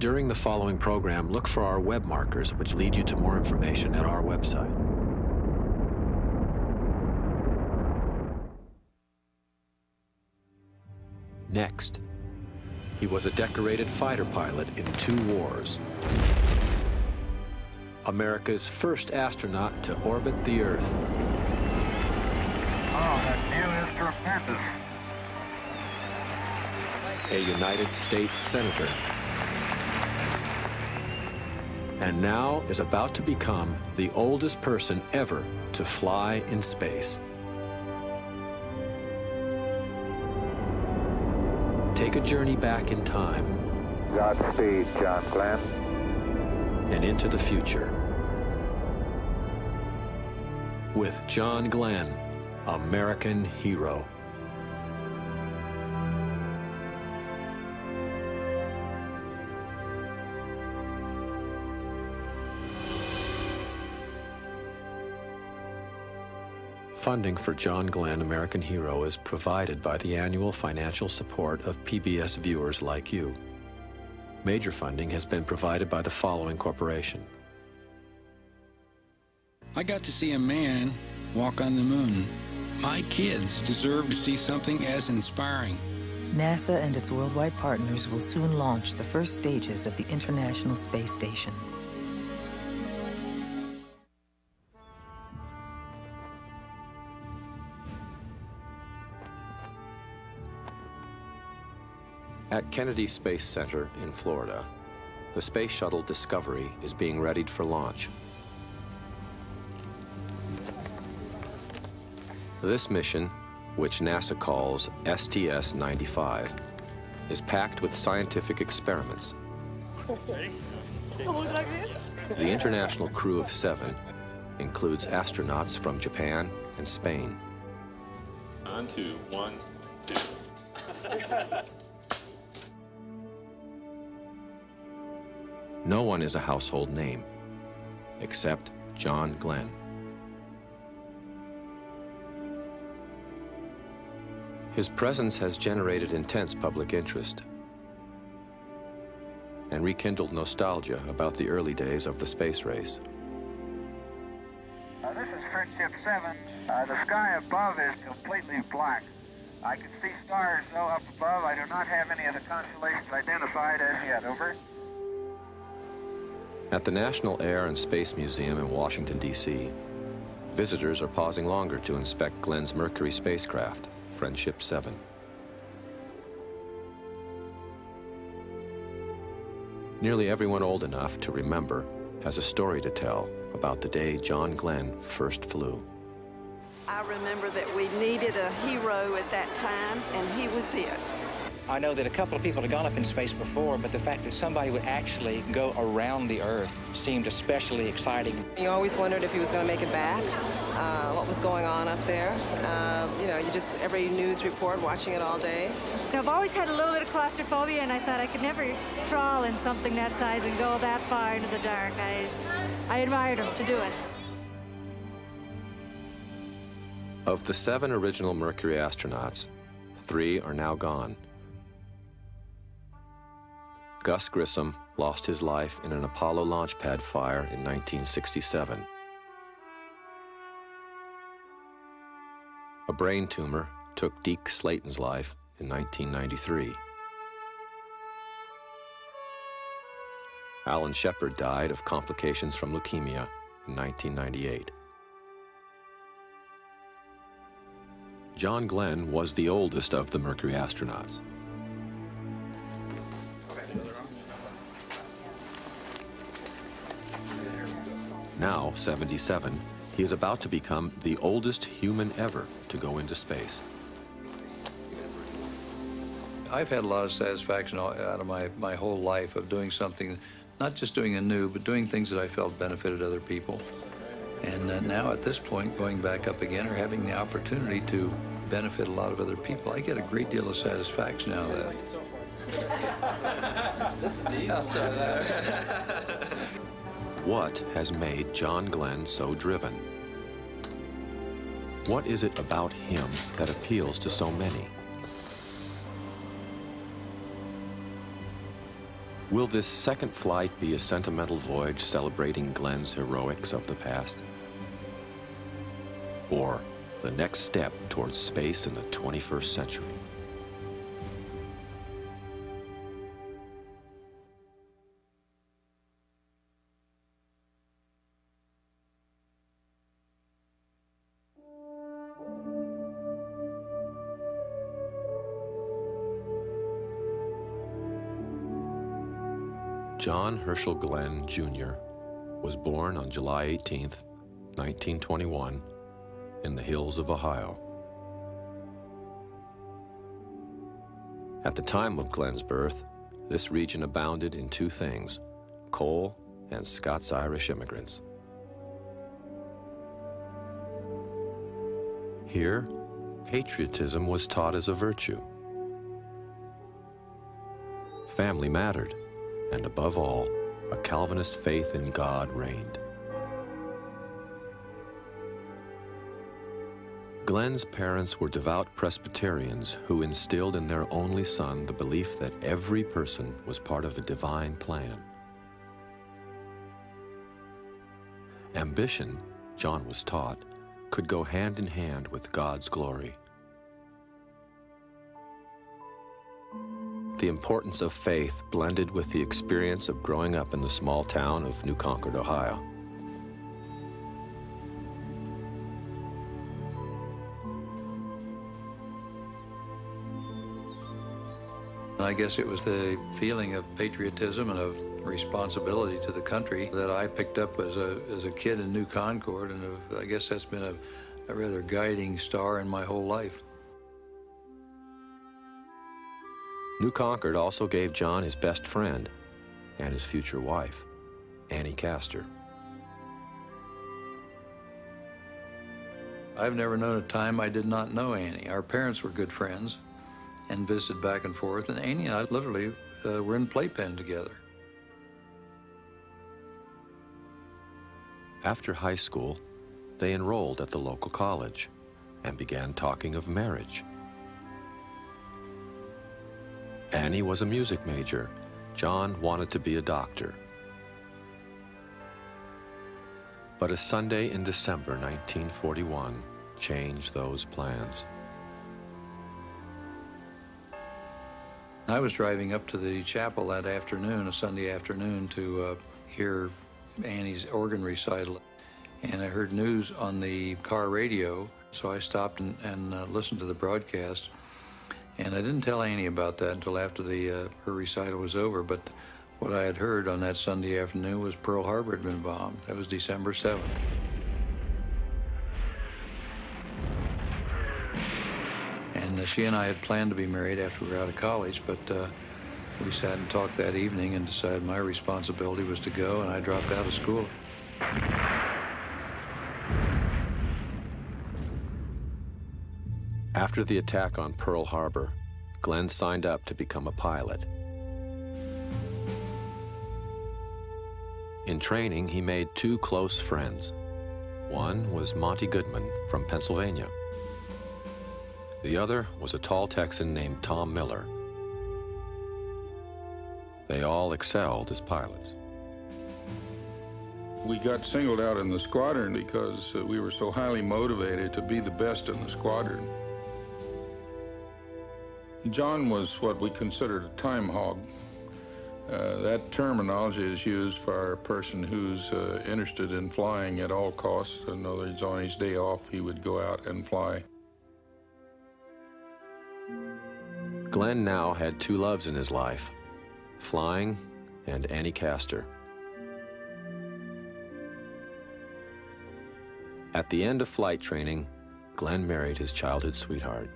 During the following program, look for our web markers, which lead you to more information at our website. Next, he was a decorated fighter pilot in two wars. America's first astronaut to orbit the Earth. Oh, that view is tremendous. A United States Senator. And now is about to become the oldest person ever to fly in space. Take a journey back in time Godspeed, John Glenn. and into the future. With John Glenn, American hero. Funding for John Glenn American Hero is provided by the annual financial support of PBS viewers like you. Major funding has been provided by the following corporation. I got to see a man walk on the moon. My kids deserve to see something as inspiring. NASA and its worldwide partners will soon launch the first stages of the International Space Station. At Kennedy Space Center in Florida, the Space Shuttle Discovery is being readied for launch. This mission, which NASA calls STS-95, is packed with scientific experiments. The international crew of seven includes astronauts from Japan and Spain. On two, one, two. No one is a household name, except John Glenn. His presence has generated intense public interest and rekindled nostalgia about the early days of the space race. This is Friendship 7. Uh, the sky above is completely black. I can see stars, though, up above. I do not have any of the constellations identified as yet. Over. At the National Air and Space Museum in Washington, D.C., visitors are pausing longer to inspect Glenn's Mercury spacecraft, Friendship 7. Nearly everyone old enough to remember has a story to tell about the day John Glenn first flew. I remember that we needed a hero at that time, and he was it. I know that a couple of people had gone up in space before, but the fact that somebody would actually go around the Earth seemed especially exciting. You always wondered if he was going to make it back, uh, what was going on up there. Uh, you know, you just, every news report, watching it all day. I've always had a little bit of claustrophobia, and I thought I could never crawl in something that size and go that far into the dark. I, I admired him to do it. Of the seven original Mercury astronauts, three are now gone. Gus Grissom lost his life in an Apollo launch pad fire in 1967. A brain tumor took Deke Slayton's life in 1993. Alan Shepard died of complications from leukemia in 1998. John Glenn was the oldest of the Mercury astronauts. Now 77, he is about to become the oldest human ever to go into space. I've had a lot of satisfaction out of my, my whole life of doing something, not just doing a new, but doing things that I felt benefited other people. And uh, now at this point, going back up again or having the opportunity to benefit a lot of other people, I get a great deal of satisfaction out of that. This is the easy What has made John Glenn so driven? What is it about him that appeals to so many? Will this second flight be a sentimental voyage celebrating Glenn's heroics of the past? Or the next step towards space in the 21st century? John Herschel Glenn, Jr. was born on July 18, 1921, in the hills of Ohio. At the time of Glenn's birth, this region abounded in two things, coal and Scots-Irish immigrants. Here, patriotism was taught as a virtue. Family mattered and above all, a Calvinist faith in God reigned. Glenn's parents were devout Presbyterians who instilled in their only son the belief that every person was part of a divine plan. Ambition, John was taught, could go hand in hand with God's glory. The importance of faith blended with the experience of growing up in the small town of New Concord, Ohio. I guess it was the feeling of patriotism and of responsibility to the country that I picked up as a, as a kid in New Concord, and I guess that's been a, a rather guiding star in my whole life. New Concord also gave John his best friend and his future wife, Annie Castor. I've never known a time I did not know Annie. Our parents were good friends and visited back and forth, and Annie and I literally uh, were in playpen together. After high school, they enrolled at the local college and began talking of marriage. Annie was a music major. John wanted to be a doctor. But a Sunday in December 1941 changed those plans. I was driving up to the chapel that afternoon, a Sunday afternoon, to uh, hear Annie's organ recital. And I heard news on the car radio, so I stopped and, and uh, listened to the broadcast. And I didn't tell Annie about that until after the uh, her recital was over. But what I had heard on that Sunday afternoon was Pearl Harbor had been bombed. That was December 7th. And uh, she and I had planned to be married after we were out of college, but uh, we sat and talked that evening and decided my responsibility was to go, and I dropped out of school. After the attack on Pearl Harbor, Glenn signed up to become a pilot. In training, he made two close friends. One was Monty Goodman from Pennsylvania. The other was a tall Texan named Tom Miller. They all excelled as pilots. We got singled out in the squadron because uh, we were so highly motivated to be the best in the squadron. John was what we considered a time hog. Uh, that terminology is used for a person who's uh, interested in flying at all costs. In other words, on his day off, he would go out and fly. Glenn now had two loves in his life, flying and Annie Castor. At the end of flight training, Glenn married his childhood sweetheart.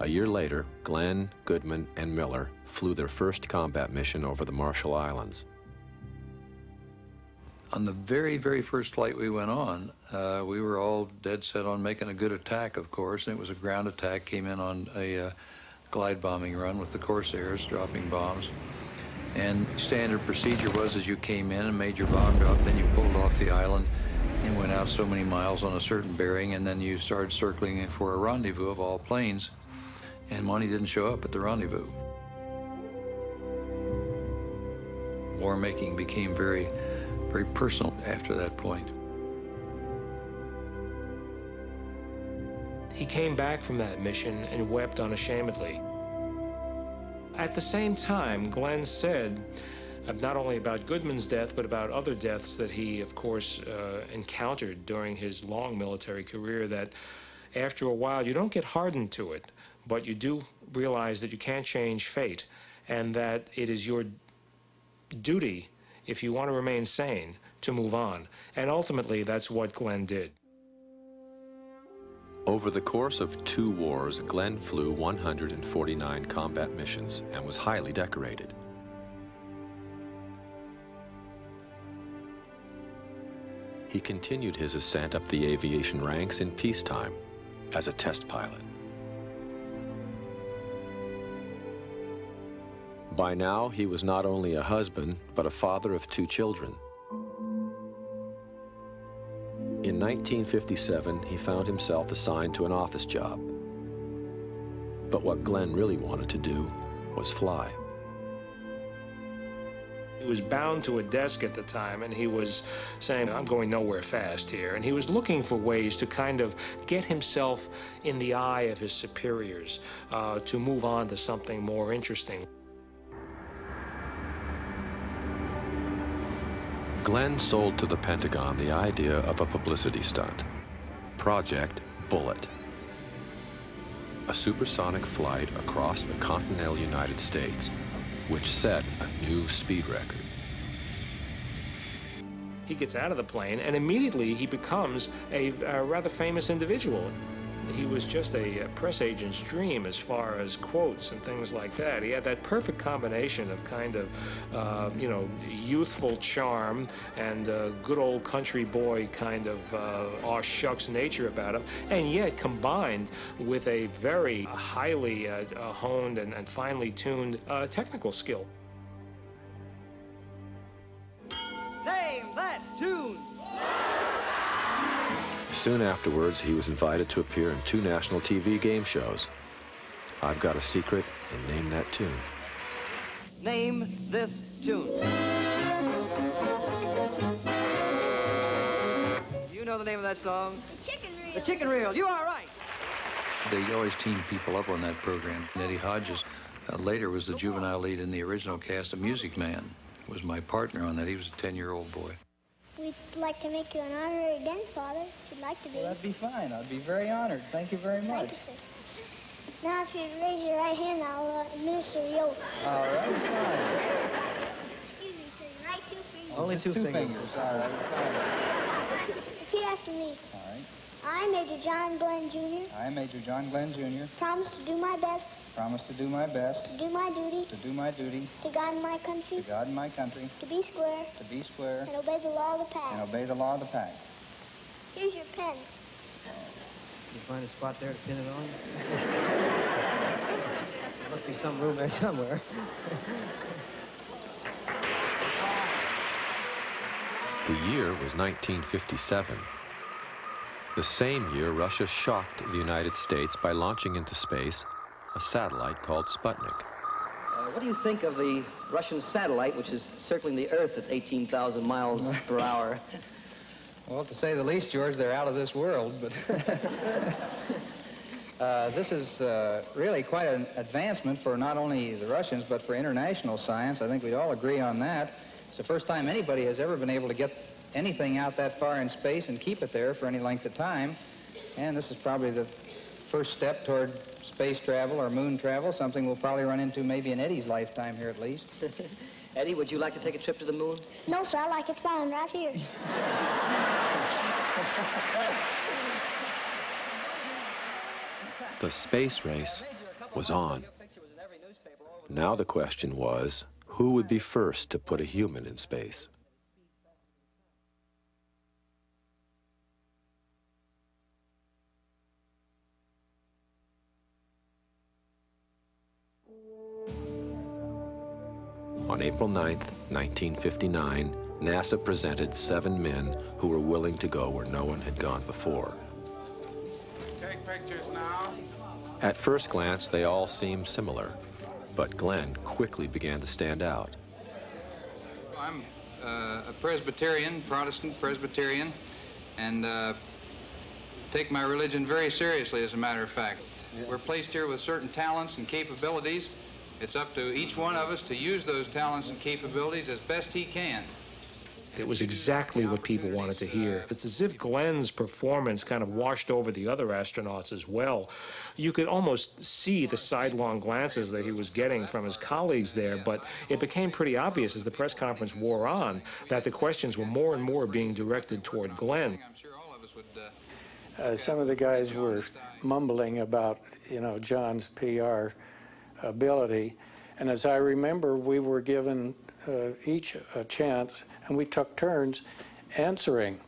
A year later, Glenn, Goodman, and Miller flew their first combat mission over the Marshall Islands. On the very, very first flight we went on, uh, we were all dead set on making a good attack, of course, and it was a ground attack, came in on a uh, glide bombing run with the Corsairs, dropping bombs. And standard procedure was as you came in and made your bomb drop, then you pulled off the island and went out so many miles on a certain bearing, and then you started circling for a rendezvous of all planes And Monty didn't show up at the rendezvous. War making became very, very personal after that point. He came back from that mission and wept unashamedly. At the same time, Glenn said, uh, not only about Goodman's death, but about other deaths that he, of course, uh, encountered during his long military career, that after a while you don't get hardened to it, but you do realize that you can't change fate, and that it is your duty, if you want to remain sane, to move on. And ultimately, that's what Glenn did. Over the course of two wars, Glenn flew 149 combat missions and was highly decorated. He continued his ascent up the aviation ranks in peacetime as a test pilot. By now, he was not only a husband, but a father of two children. In 1957, he found himself assigned to an office job. But what Glenn really wanted to do was fly. He was bound to a desk at the time, and he was saying, I'm going nowhere fast here. And he was looking for ways to kind of get himself in the eye of his superiors, uh, to move on to something more interesting. Glenn sold to the Pentagon the idea of a publicity stunt, Project Bullet, a supersonic flight across the continental United States, which set a new speed record. He gets out of the plane, and immediately he becomes a, a rather famous individual. He was just a, a, press agent's dream as far as quotes and things like that. He had that perfect combination of kind of, uh, you know, youthful charm and uh, good old country boy kind of uh, aw shucks nature about him, and yet combined with a very highly uh, uh, honed and, and, finely tuned uh, technical skill. Name that tune! Soon afterwards, he was invited to appear in two national TV game shows. I've Got a Secret and Name That Tune. Name this tune. You know the name of that song? The Chicken Reel. The Chicken Reel. You are right. They always teamed people up on that program. Eddie Hodges uh, later was the juvenile lead in the original cast of Music Man. Was my partner on that. He was a 10-year-old boy. We'd like to make you an honorary den father, if you'd like to be. Well, that'd be fine. I'd be very honored. Thank you very much. Thank you, sir. Now, if you'd raise your right hand, I'll uh, administer the oath. All right, fine. Excuse me, sir. Your right two fingers. Only two, two fingers. fingers. All right, fine. Repeat after me. All right. I, Major John Glenn, Jr. I, Major John Glenn, Jr. Promise to do my best. Promise to do my best. To do my duty. To do my duty. To God and my country. To God and my country. To be square. To be square. And obey the law of the pack. And obey the law of the pack. Here's your pen. You find a spot there to pin it on? there must be some room there somewhere. the year was 1957. The same year, Russia shocked the United States by launching into space a satellite called Sputnik. Uh, what do you think of the Russian satellite, which is circling the Earth at 18,000 miles per hour? Well, to say the least, George, they're out of this world, but uh, this is uh, really quite an advancement for not only the Russians, but for international science. I think we'd all agree on that. It's the first time anybody has ever been able to get anything out that far in space and keep it there for any length of time. And this is probably the first step toward space travel or moon travel, something we'll probably run into maybe in Eddie's lifetime here at least. Eddie, would you like to take a trip to the moon? No, sir. I like it flying right here. the space race was on. Now the question was, who would be first to put a human in space? On April 9, 1959, NASA presented seven men who were willing to go where no one had gone before. Take pictures now. At first glance, they all seemed similar, but Glenn quickly began to stand out. I'm uh, a Presbyterian, Protestant Presbyterian, and uh, take my religion very seriously, as a matter of fact. We're placed here with certain talents and capabilities. It's up to each one of us to use those talents and capabilities as best he can. It was exactly what people wanted to hear. It's as if Glenn's performance kind of washed over the other astronauts as well. You could almost see the sidelong glances that he was getting from his colleagues there, but it became pretty obvious as the press conference wore on that the questions were more and more being directed toward Glenn. Uh, some of the guys were mumbling about, you know, John's PR ability. And as I remember, we were given uh, each a chance, and we took turns answering.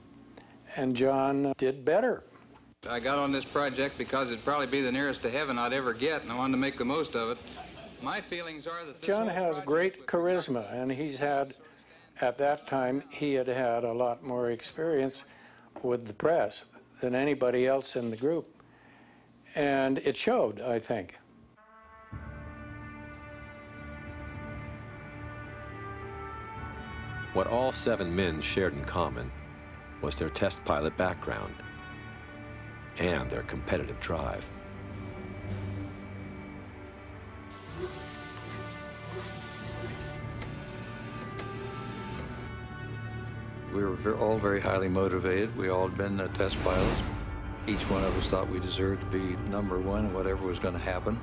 And John did better. I got on this project because it'd probably be the nearest to heaven I'd ever get, and I wanted to make the most of it. My feelings are that John has great charisma, and he's had, at that time, he had had a lot more experience with the press than anybody else in the group. And it showed, I think. What all seven men shared in common was their test pilot background and their competitive drive. We were all very highly motivated. We all had been test pilots. Each one of us thought we deserved to be number one whatever was going to happen.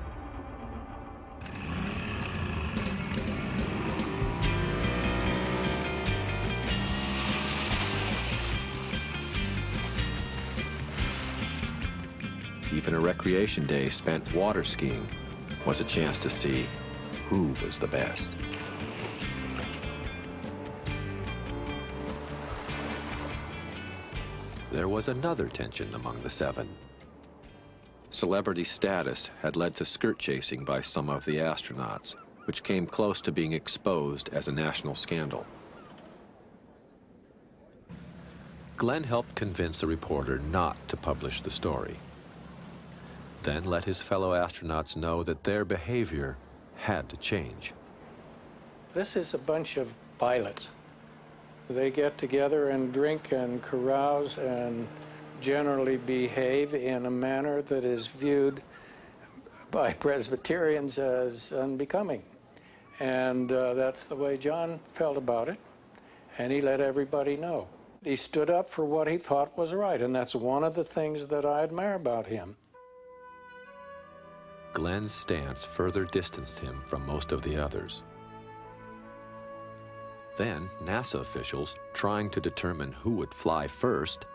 Recreation day spent water skiing was a chance to see who was the best. There was another tension among the seven. Celebrity status had led to skirt chasing by some of the astronauts, which came close to being exposed as a national scandal. Glenn helped convince a reporter not to publish the story. Then let his fellow astronauts know that their behavior had to change. This is a bunch of pilots. They get together and drink and carouse and generally behave in a manner that is viewed by Presbyterians as unbecoming. And uh, that's the way John felt about it, and he let everybody know. He stood up for what he thought was right, and that's one of the things that I admire about him. Glenn's stance further distanced him from most of the others. Then, NASA officials, trying to determine who would fly first,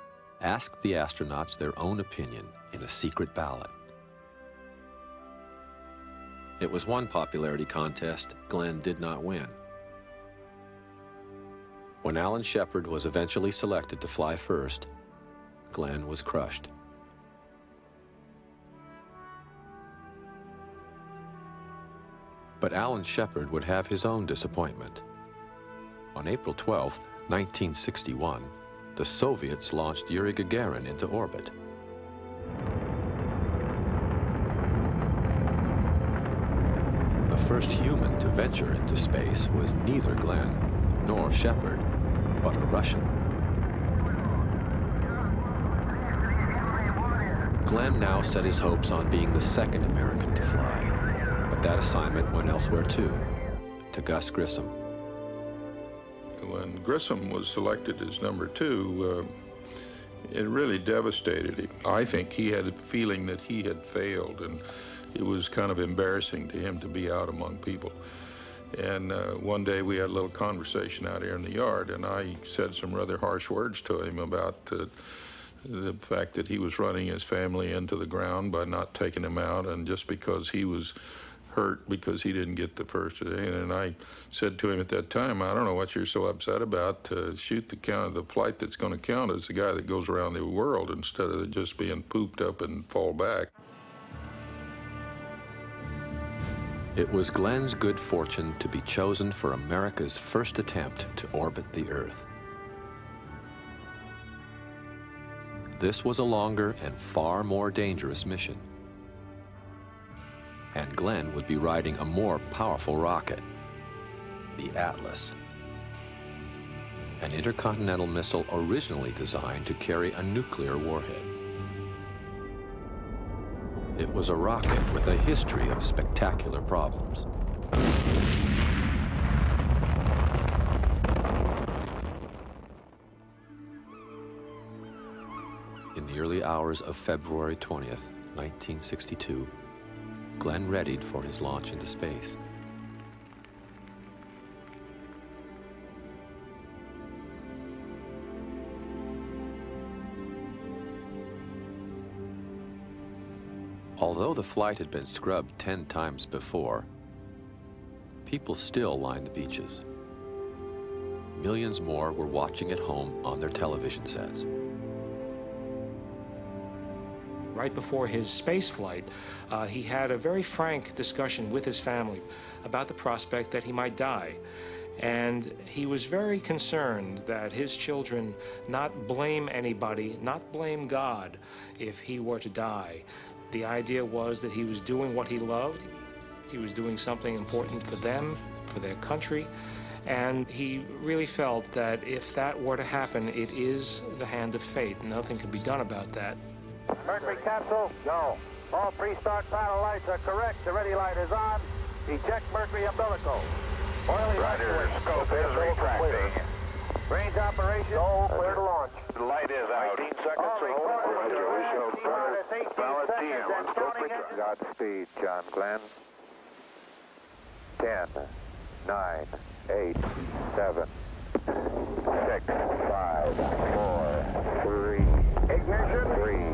asked the astronauts their own opinion in a secret ballot. It was one popularity contest Glenn did not win. When Alan Shepard was eventually selected to fly first, Glenn was crushed. But Alan Shepard would have his own disappointment. On April 12, 1961, the Soviets launched Yuri Gagarin into orbit. The first human to venture into space was neither Glenn nor Shepard, but a Russian. Glenn now set his hopes on being the second American to fly, that assignment went elsewhere too, to Gus Grissom. When Grissom was selected as number two, uh, it really devastated him. I think he had a feeling that he had failed, and it was kind of embarrassing to him to be out among people. And uh, one day we had a little conversation out here in the yard, and I said some rather harsh words to him about uh, the fact that he was running his family into the ground by not taking him out, and just because he was hurt because he didn't get the first And I said to him at that time, I don't know what you're so upset about. To shoot the count, the flight that's going to count is the guy that goes around the world instead of just being pooped up and fall back. It was Glenn's good fortune to be chosen for America's first attempt to orbit the Earth. This was a longer and far more dangerous mission. And Glenn would be riding a more powerful rocket, the Atlas, an intercontinental missile originally designed to carry a nuclear warhead. It was a rocket with a history of spectacular problems. In the early hours of February 20th, 1962, Glenn readied for his launch into space. Although the flight had been scrubbed 10 times before, people still lined the beaches. Millions more were watching at home on their television sets. Right before his space flight, uh, he had a very frank discussion with his family about the prospect that he might die. And he was very concerned that his children not blame anybody, not blame God if he were to die. The idea was that he was doing what he loved. He was doing something important for them, for their country. And he really felt that if that were to happen, it is the hand of fate. Nothing could be done about that. Mercury capsule, go. All pre-start panel lights are correct. The ready light is on. Eject Mercury umbilical. Oily Roger, scope is retracting. Range operation. Go, clear to launch. The light is out. 18 seconds. All Roger, we show Start at 18 Balance seconds TM. and Let's go counting quick. it. Godspeed, John Glenn. 10, 9, 8, 7, 6, 5, 4, 3, Ignition. 3,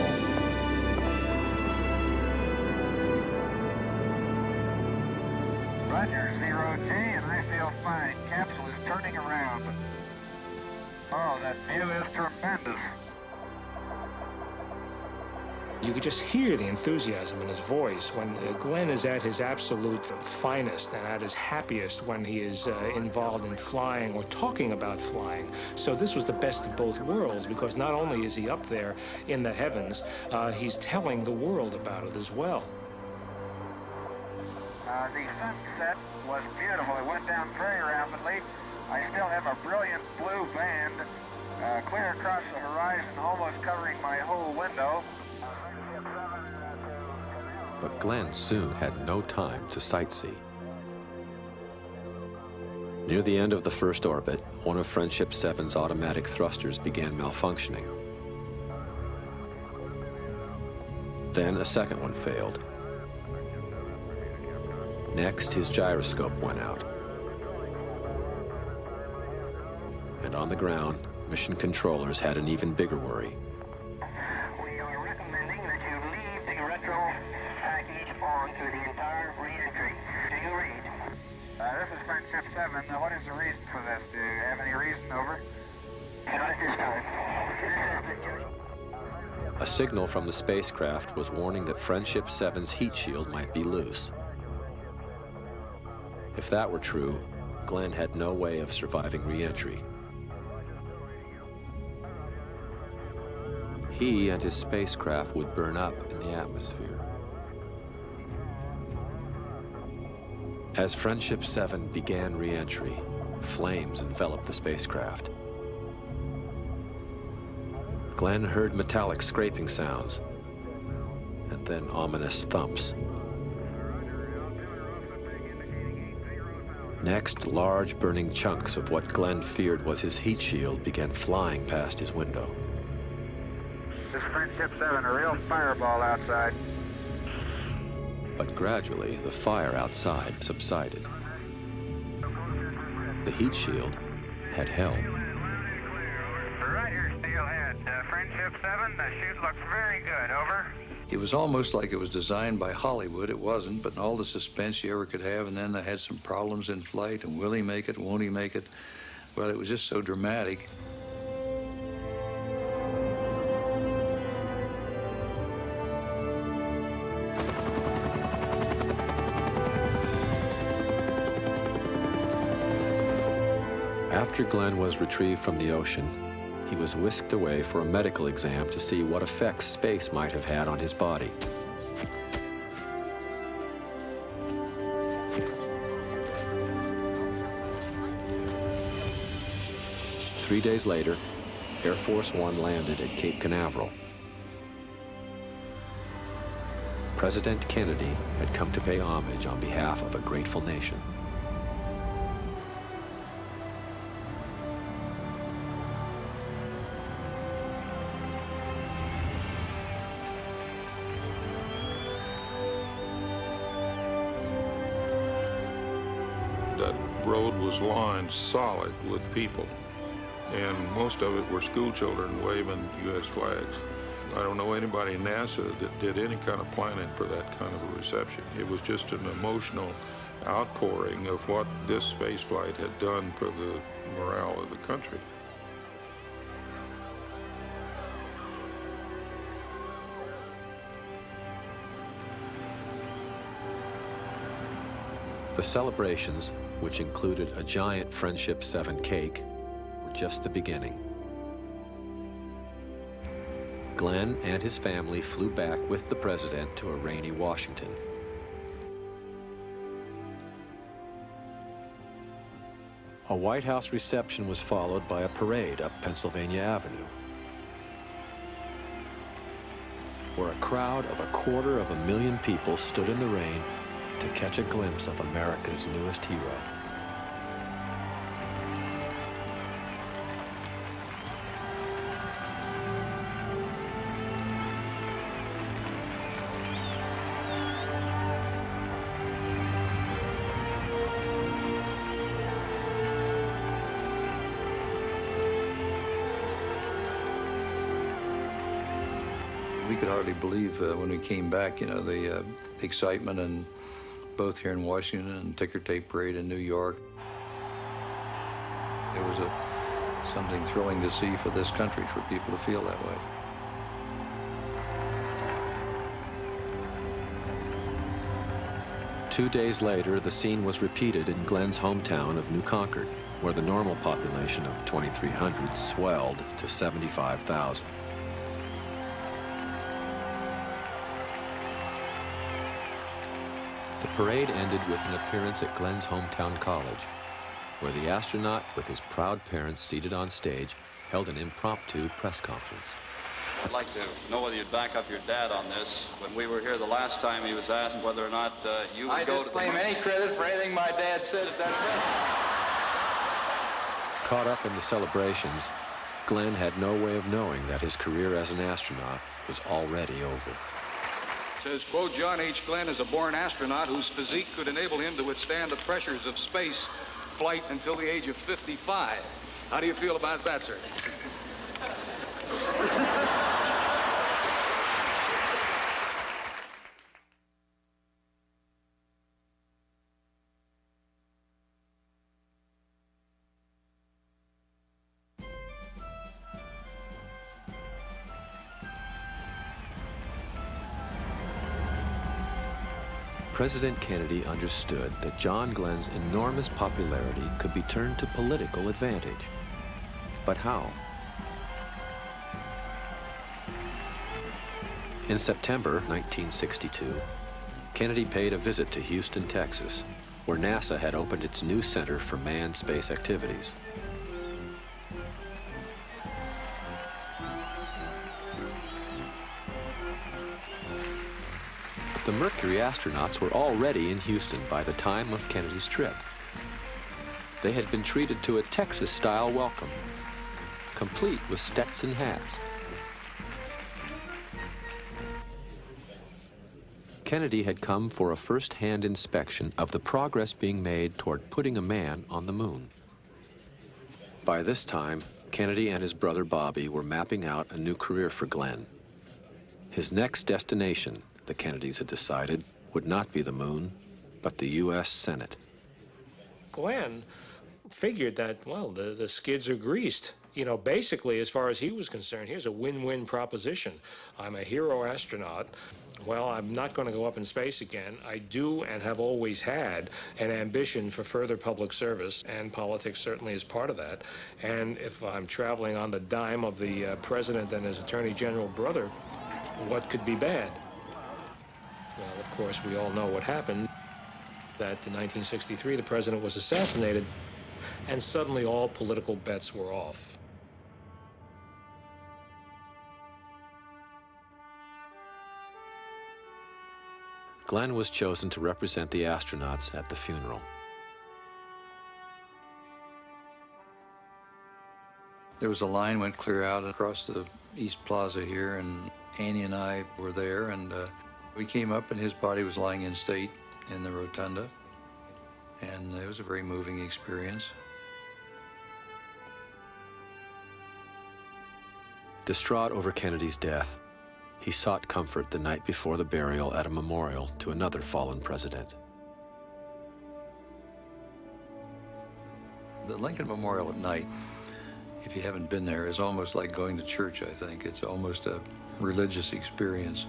Roger, zero G, and I feel fine. Capsule is turning around. Oh, that view is tremendous. You could just hear the enthusiasm in his voice when uh, Glenn is at his absolute finest and at his happiest when he is uh, involved in flying or talking about flying. So this was the best of both worlds because not only is he up there in the heavens, uh, he's telling the world about it as well. Uh, the sunset was beautiful. It went down very rapidly. I still have a brilliant blue band uh, clear across the horizon, almost covering my whole window. But Glenn soon had no time to sightsee. Near the end of the first orbit, one of Friendship 7's automatic thrusters began malfunctioning. Then a second one failed. Next, his gyroscope went out. And on the ground, mission controllers had an even bigger worry. We are recommending that you leave the retro package on to the entire re-entry. Do you read? Uh, this is Friendship 7. Now, what is the reason for this? Do you have any reason over? Not at this time. This is the A signal from the spacecraft was warning that Friendship 7's heat shield might be loose. If that were true, Glenn had no way of surviving re-entry. He and his spacecraft would burn up in the atmosphere. As Friendship 7 began re-entry, flames enveloped the spacecraft. Glenn heard metallic scraping sounds, and then ominous thumps. Next, large burning chunks of what Glenn feared was his heat shield began flying past his window. This is Friendship 7, a real fireball outside. But gradually, the fire outside subsided. The heat shield had held. Roger, steelhead. Uh, Friendship 7, the chute looks very good. Over. It was almost like it was designed by Hollywood. It wasn't, but all the suspense you ever could have, and then they had some problems in flight, and will he make it, won't he make it? Well, it was just so dramatic. After Glenn was retrieved from the ocean, he was whisked away for a medical exam to see what effects space might have had on his body. Three days later, Air Force One landed at Cape Canaveral. President Kennedy had come to pay homage on behalf of a grateful nation. Solid with people. And most of it were school children waving U.S. flags. I don't know anybody in NASA that did any kind of planning for that kind of a reception. It was just an emotional outpouring of what this space flight had done for the morale of the country. The celebrations which included a giant Friendship 7 cake, were just the beginning. Glenn and his family flew back with the president to a rainy Washington. A White House reception was followed by a parade up Pennsylvania Avenue, where a crowd of a quarter of a million people stood in the rain to catch a glimpse of America's newest hero. We could hardly believe uh, when we came back, you know, the uh, excitement and both here in Washington and ticker tape parade in New York. It was a, something thrilling to see for this country, for people to feel that way. Two days later, the scene was repeated in Glenn's hometown of New Concord, where the normal population of 2,300 swelled to 75,000. Parade ended with an appearance at Glenn's hometown college, where the astronaut, with his proud parents seated on stage, held an impromptu press conference. I'd like to know whether you'd back up your dad on this. When we were here the last time, he was asked whether or not uh, you would I go to the... I disclaim any credit for anything my dad said at that time. Caught up in the celebrations, Glenn had no way of knowing that his career as an astronaut was already over. Says, quote, John H. Glenn is a born astronaut whose physique could enable him to withstand the pressures of space flight until the age of 55. How do you feel about that, sir? President Kennedy understood that John Glenn's enormous popularity could be turned to political advantage. But how? In September 1962, Kennedy paid a visit to Houston, Texas, where NASA had opened its new Center for Manned Space Activities. The Mercury astronauts were already in Houston by the time of Kennedy's trip. They had been treated to a Texas-style welcome, complete with Stetson hats. Kennedy had come for a first-hand inspection of the progress being made toward putting a man on the moon. By this time, Kennedy and his brother Bobby were mapping out a new career for Glenn. His next destination, the Kennedys had decided, would not be the moon, but the U.S. Senate. Glenn figured that, well, the, the skids are greased. You know, basically, as far as he was concerned, here's a win-win proposition. I'm a hero astronaut. Well, I'm not going to go up in space again. I do and have always had an ambition for further public service, and politics certainly is part of that. And if I'm traveling on the dime of the uh, president and his attorney general brother, what could be bad? Well, of course, we all know what happened. That in 1963, the president was assassinated, and suddenly all political bets were off. Glenn was chosen to represent the astronauts at the funeral. There was a line went clear out across the East Plaza here, and Annie and I were there, and uh, we came up, and his body was lying in state in the rotunda, and it was a very moving experience. Distraught over Kennedy's death, he sought comfort the night before the burial at a memorial to another fallen president. The Lincoln Memorial at night, if you haven't been there, is almost like going to church, I think. It's almost a religious experience.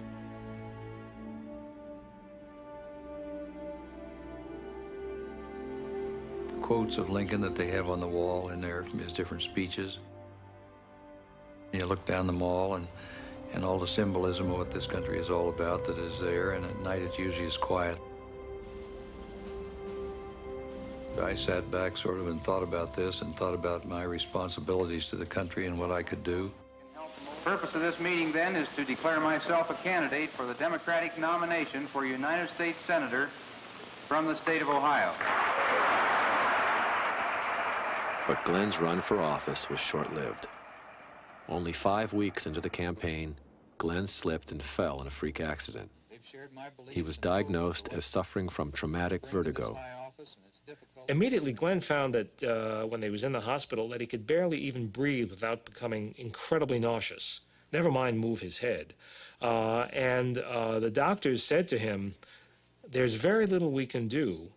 Quotes of Lincoln that they have on the wall in there from his different speeches. You look down the mall and, and all the symbolism of what this country is all about that is there, and at night it's usually as quiet. I sat back sort of and thought about this and thought about my responsibilities to the country and what I could do. The purpose of this meeting then is to declare myself a candidate for the Democratic nomination for United States Senator from the state of Ohio. But Glenn's run for office was short-lived. Only five weeks into the campaign, Glenn slipped and fell in a freak accident. He was diagnosed as suffering from traumatic vertigo. Immediately, Glenn found that uh, when he was in the hospital that he could barely even breathe without becoming incredibly nauseous. Never mind move his head. Uh, and uh, the doctors said to him, there's very little we can do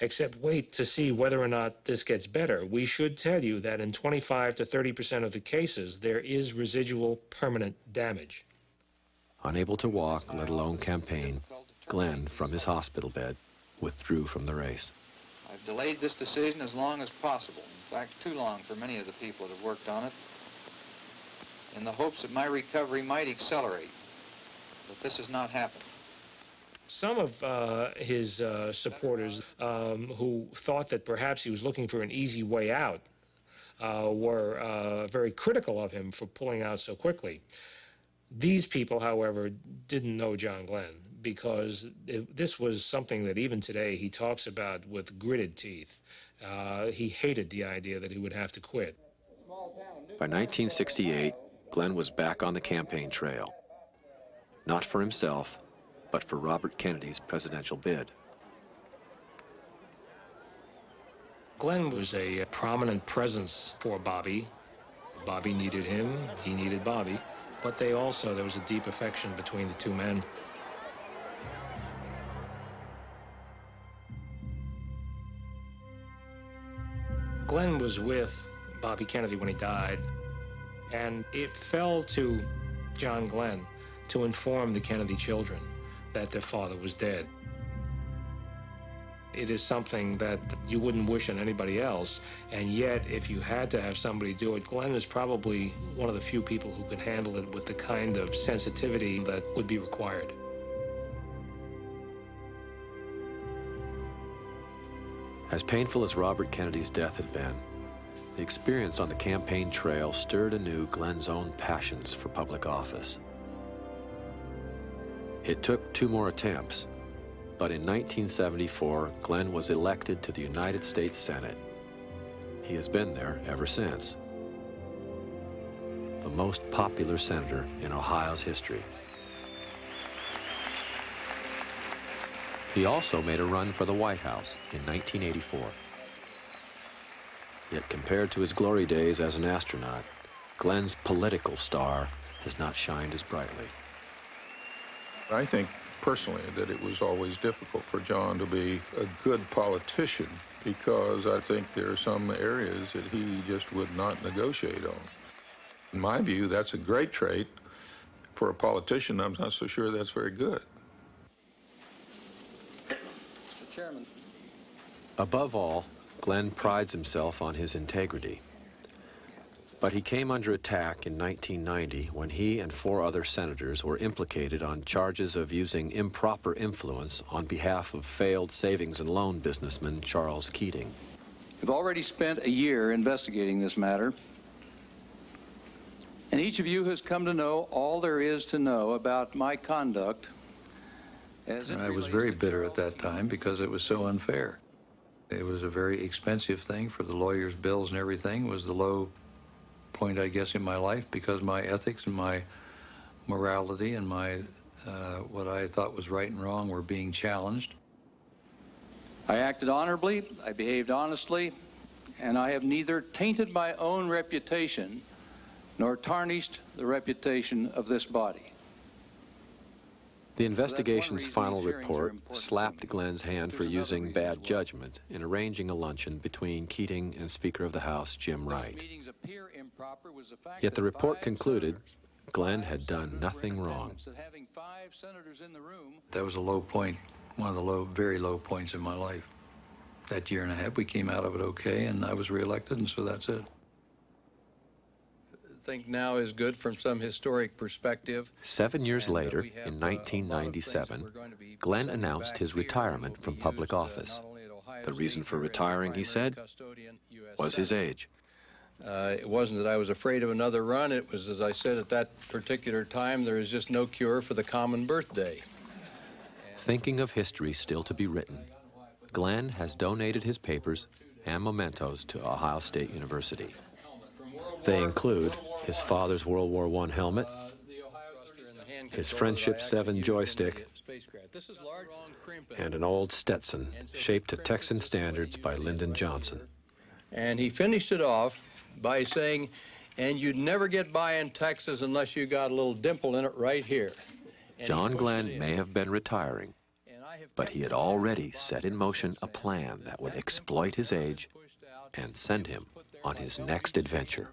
except wait to see whether or not this gets better. We should tell you that in 25 to 30 percent of the cases, there is residual permanent damage. Unable to walk, let alone campaign, Glenn, from his hospital bed, withdrew from the race. I've delayed this decision as long as possible. In fact, too long for many of the people that have worked on it, in the hopes that my recovery might accelerate. But this has not happened. Some of uh, his uh, supporters um, who thought that perhaps he was looking for an easy way out uh, were uh, very critical of him for pulling out so quickly. These people, however, didn't know John Glenn because it, this was something that even today he talks about with gritted teeth. Uh, he hated the idea that he would have to quit. By 1968, Glenn was back on the campaign trail. Not for himself, but for Robert Kennedy's presidential bid. Glenn was a uh, prominent presence for Bobby. Bobby needed him, he needed Bobby, but they also, there was a deep affection between the two men. Glenn was with Bobby Kennedy when he died, and it fell to John Glenn to inform the Kennedy children that their father was dead. It is something that you wouldn't wish on anybody else, and yet if you had to have somebody do it, Glenn is probably one of the few people who could handle it with the kind of sensitivity that would be required. As painful as Robert Kennedy's death had been, the experience on the campaign trail stirred anew Glenn's own passions for public office. It took two more attempts, but in 1974, Glenn was elected to the United States Senate. He has been there ever since. The most popular senator in Ohio's history. He also made a run for the White House in 1984. Yet compared to his glory days as an astronaut, Glenn's political star has not shined as brightly. I think personally that it was always difficult for John to be a good politician because I think there are some areas that he just would not negotiate on. In my view, that's a great trait. For a politician, I'm not so sure that's very good. Mr. Chairman. Above all, Glenn prides himself on his integrity. But he came under attack in 1990 when he and four other senators were implicated on charges of using improper influence on behalf of failed savings and loan businessman Charles Keating. We've already spent a year investigating this matter, and each of you has come to know all there is to know about my conduct. As I was very bitter at that time because it was so unfair. It was a very expensive thing for the lawyers' bills and everything. Was the low point, I guess, in my life because my ethics and my morality and my uh, what I thought was right and wrong were being challenged. I acted honorably, I behaved honestly, and I have neither tainted my own reputation nor tarnished the reputation of this body. The investigation's final report slapped Glenn's hand for using bad judgment in arranging a luncheon between Keating and Speaker of the House Jim Wright. Yet the report concluded Glenn had done nothing wrong. That was a low point, one of the low, very low points in my life. That year and a half, we came out of it okay, and I was reelected, and so that's it. think now is good from some historic perspective. Seven years later, in 1997, Glenn announced his retirement from public office. The reason for retiring, he said, was his age. Uh, it wasn't that I was afraid of another run. It was, as I said at that particular time, there is just no cure for the common birthday. Thinking of history still to be written, Glenn has donated his papers and mementos to Ohio State University. They include his father's World War I helmet, his Friendship 7 joystick, and an old Stetson shaped to Texan standards by Lyndon Johnson. And he finished it off by saying, and you'd never get by in Texas unless you got a little dimple in it right here. And John Glenn may have been retiring, but he had already set in motion a plan that would exploit his age and send him on his next adventure.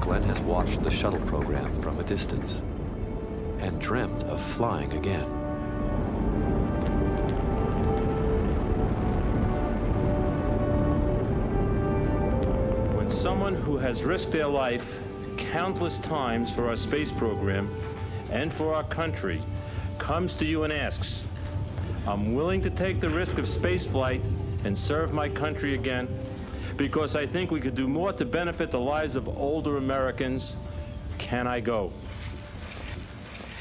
Glenn has watched the shuttle program from a distance and dreamt of flying again. When someone who has risked their life countless times for our space program and for our country comes to you and asks, I'm willing to take the risk of spaceflight and serve my country again because I think we could do more to benefit the lives of older Americans. Can I go?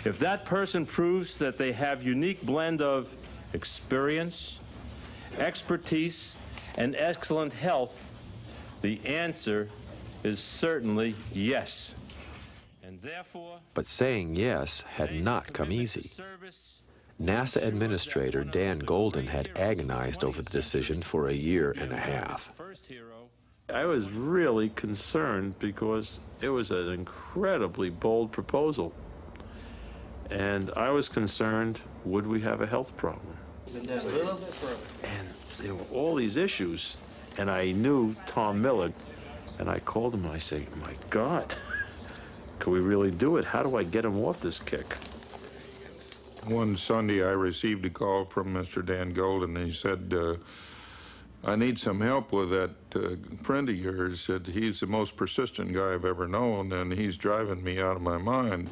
If that person proves that they have unique blend of experience, expertise, and excellent health, the answer is certainly yes. And therefore, But saying yes had not come easy. NASA Administrator Dan Goldin had agonized over the decision for a year and a half. I was really concerned because it was an incredibly bold proposal. And I was concerned, would we have a health problem? And there were all these issues, and I knew Tom Millard, and I called him and I said, my God, can we really do it? How do I get him off this kick? One Sunday, I received a call from Mr. Dan Goldin, and he said, uh, I need some help with that uh, friend of yours. He's the most persistent guy I've ever known, and he's driving me out of my mind.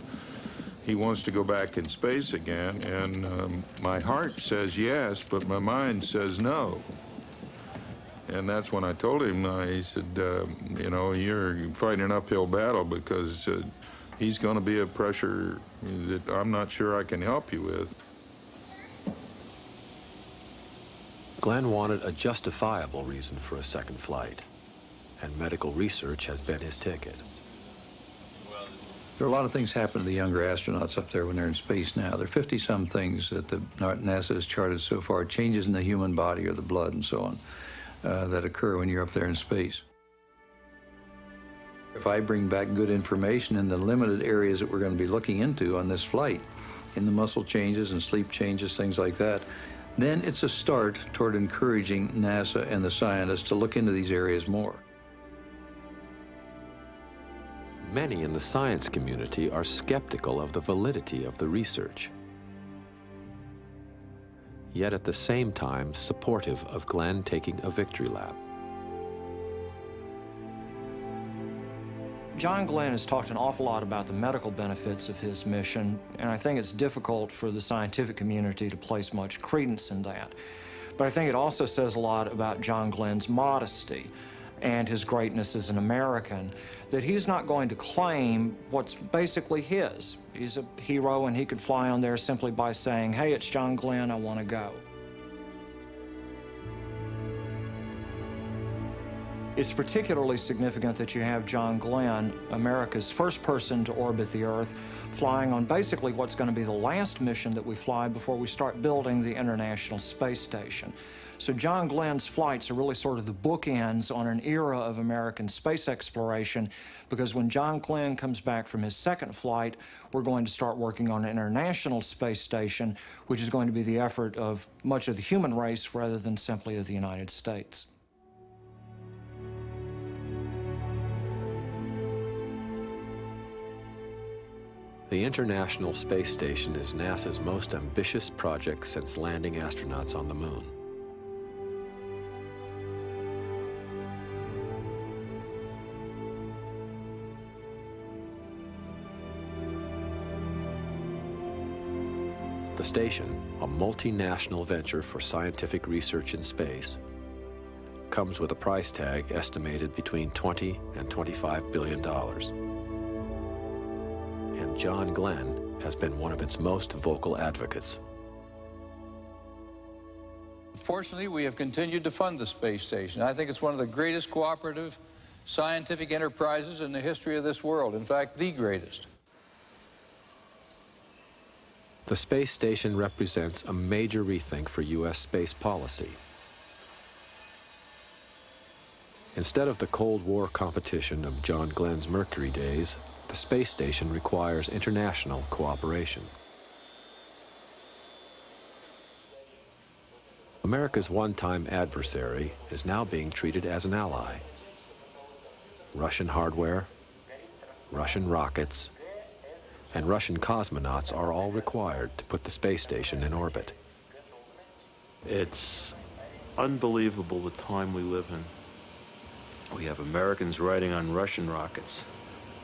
He wants to go back in space again, and um, my heart says yes, but my mind says no. And that's when I told him, uh, he said, uh, you know, you're fighting an uphill battle because uh, he's going to be a pressure that I'm not sure I can help you with. Glenn wanted a justifiable reason for a second flight, and medical research has been his ticket. There are a lot of things happen to the younger astronauts up there when they're in space now. There are 50-some things that the NASA has charted so far, changes in the human body or the blood and so on, uh, that occur when you're up there in space. If I bring back good information in the limited areas that we're going to be looking into on this flight, in the muscle changes and sleep changes, things like that, then it's a start toward encouraging NASA and the scientists to look into these areas more. Many in the science community are skeptical of the validity of the research, yet at the same time supportive of Glenn taking a victory lap. John Glenn has talked an awful lot about the medical benefits of his mission, and I think it's difficult for the scientific community to place much credence in that. But I think it also says a lot about John Glenn's modesty and his greatness as an American, that he's not going to claim what's basically his. He's a hero and he could fly on there simply by saying, hey, it's John Glenn, I want to go. It's particularly significant that you have John Glenn, America's first person to orbit the Earth, flying on basically what's going to be the last mission that we fly before we start building the International Space Station. So John Glenn's flights are really sort of the bookends on an era of American space exploration because when John Glenn comes back from his second flight, we're going to start working on an International Space Station, which is going to be the effort of much of the human race rather than simply of the United States. The International Space Station is NASA's most ambitious project since landing astronauts on the moon. The station, a multinational venture for scientific research in space, comes with a price tag estimated between 20 and 25 billion dollars. John Glenn has been one of its most vocal advocates. Fortunately, we have continued to fund the space station. I think it's one of the greatest cooperative scientific enterprises in the history of this world. In fact, the greatest. The space station represents a major rethink for U.S. space policy. Instead of the Cold War competition of John Glenn's Mercury days, the space station requires international cooperation. America's one-time adversary is now being treated as an ally. Russian hardware, Russian rockets, and Russian cosmonauts are all required to put the space station in orbit. It's unbelievable the time we live in. We have Americans riding on Russian rockets.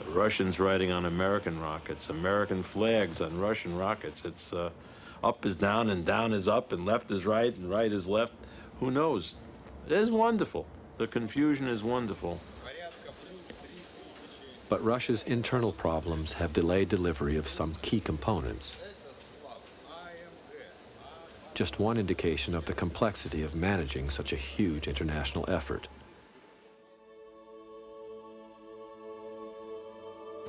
Russians riding on American rockets, American flags on Russian rockets. It's uh, up is down and down is up and left is right and right is left. Who knows? It is wonderful. The confusion is wonderful. But Russia's internal problems have delayed delivery of some key components. Just one indication of the complexity of managing such a huge international effort.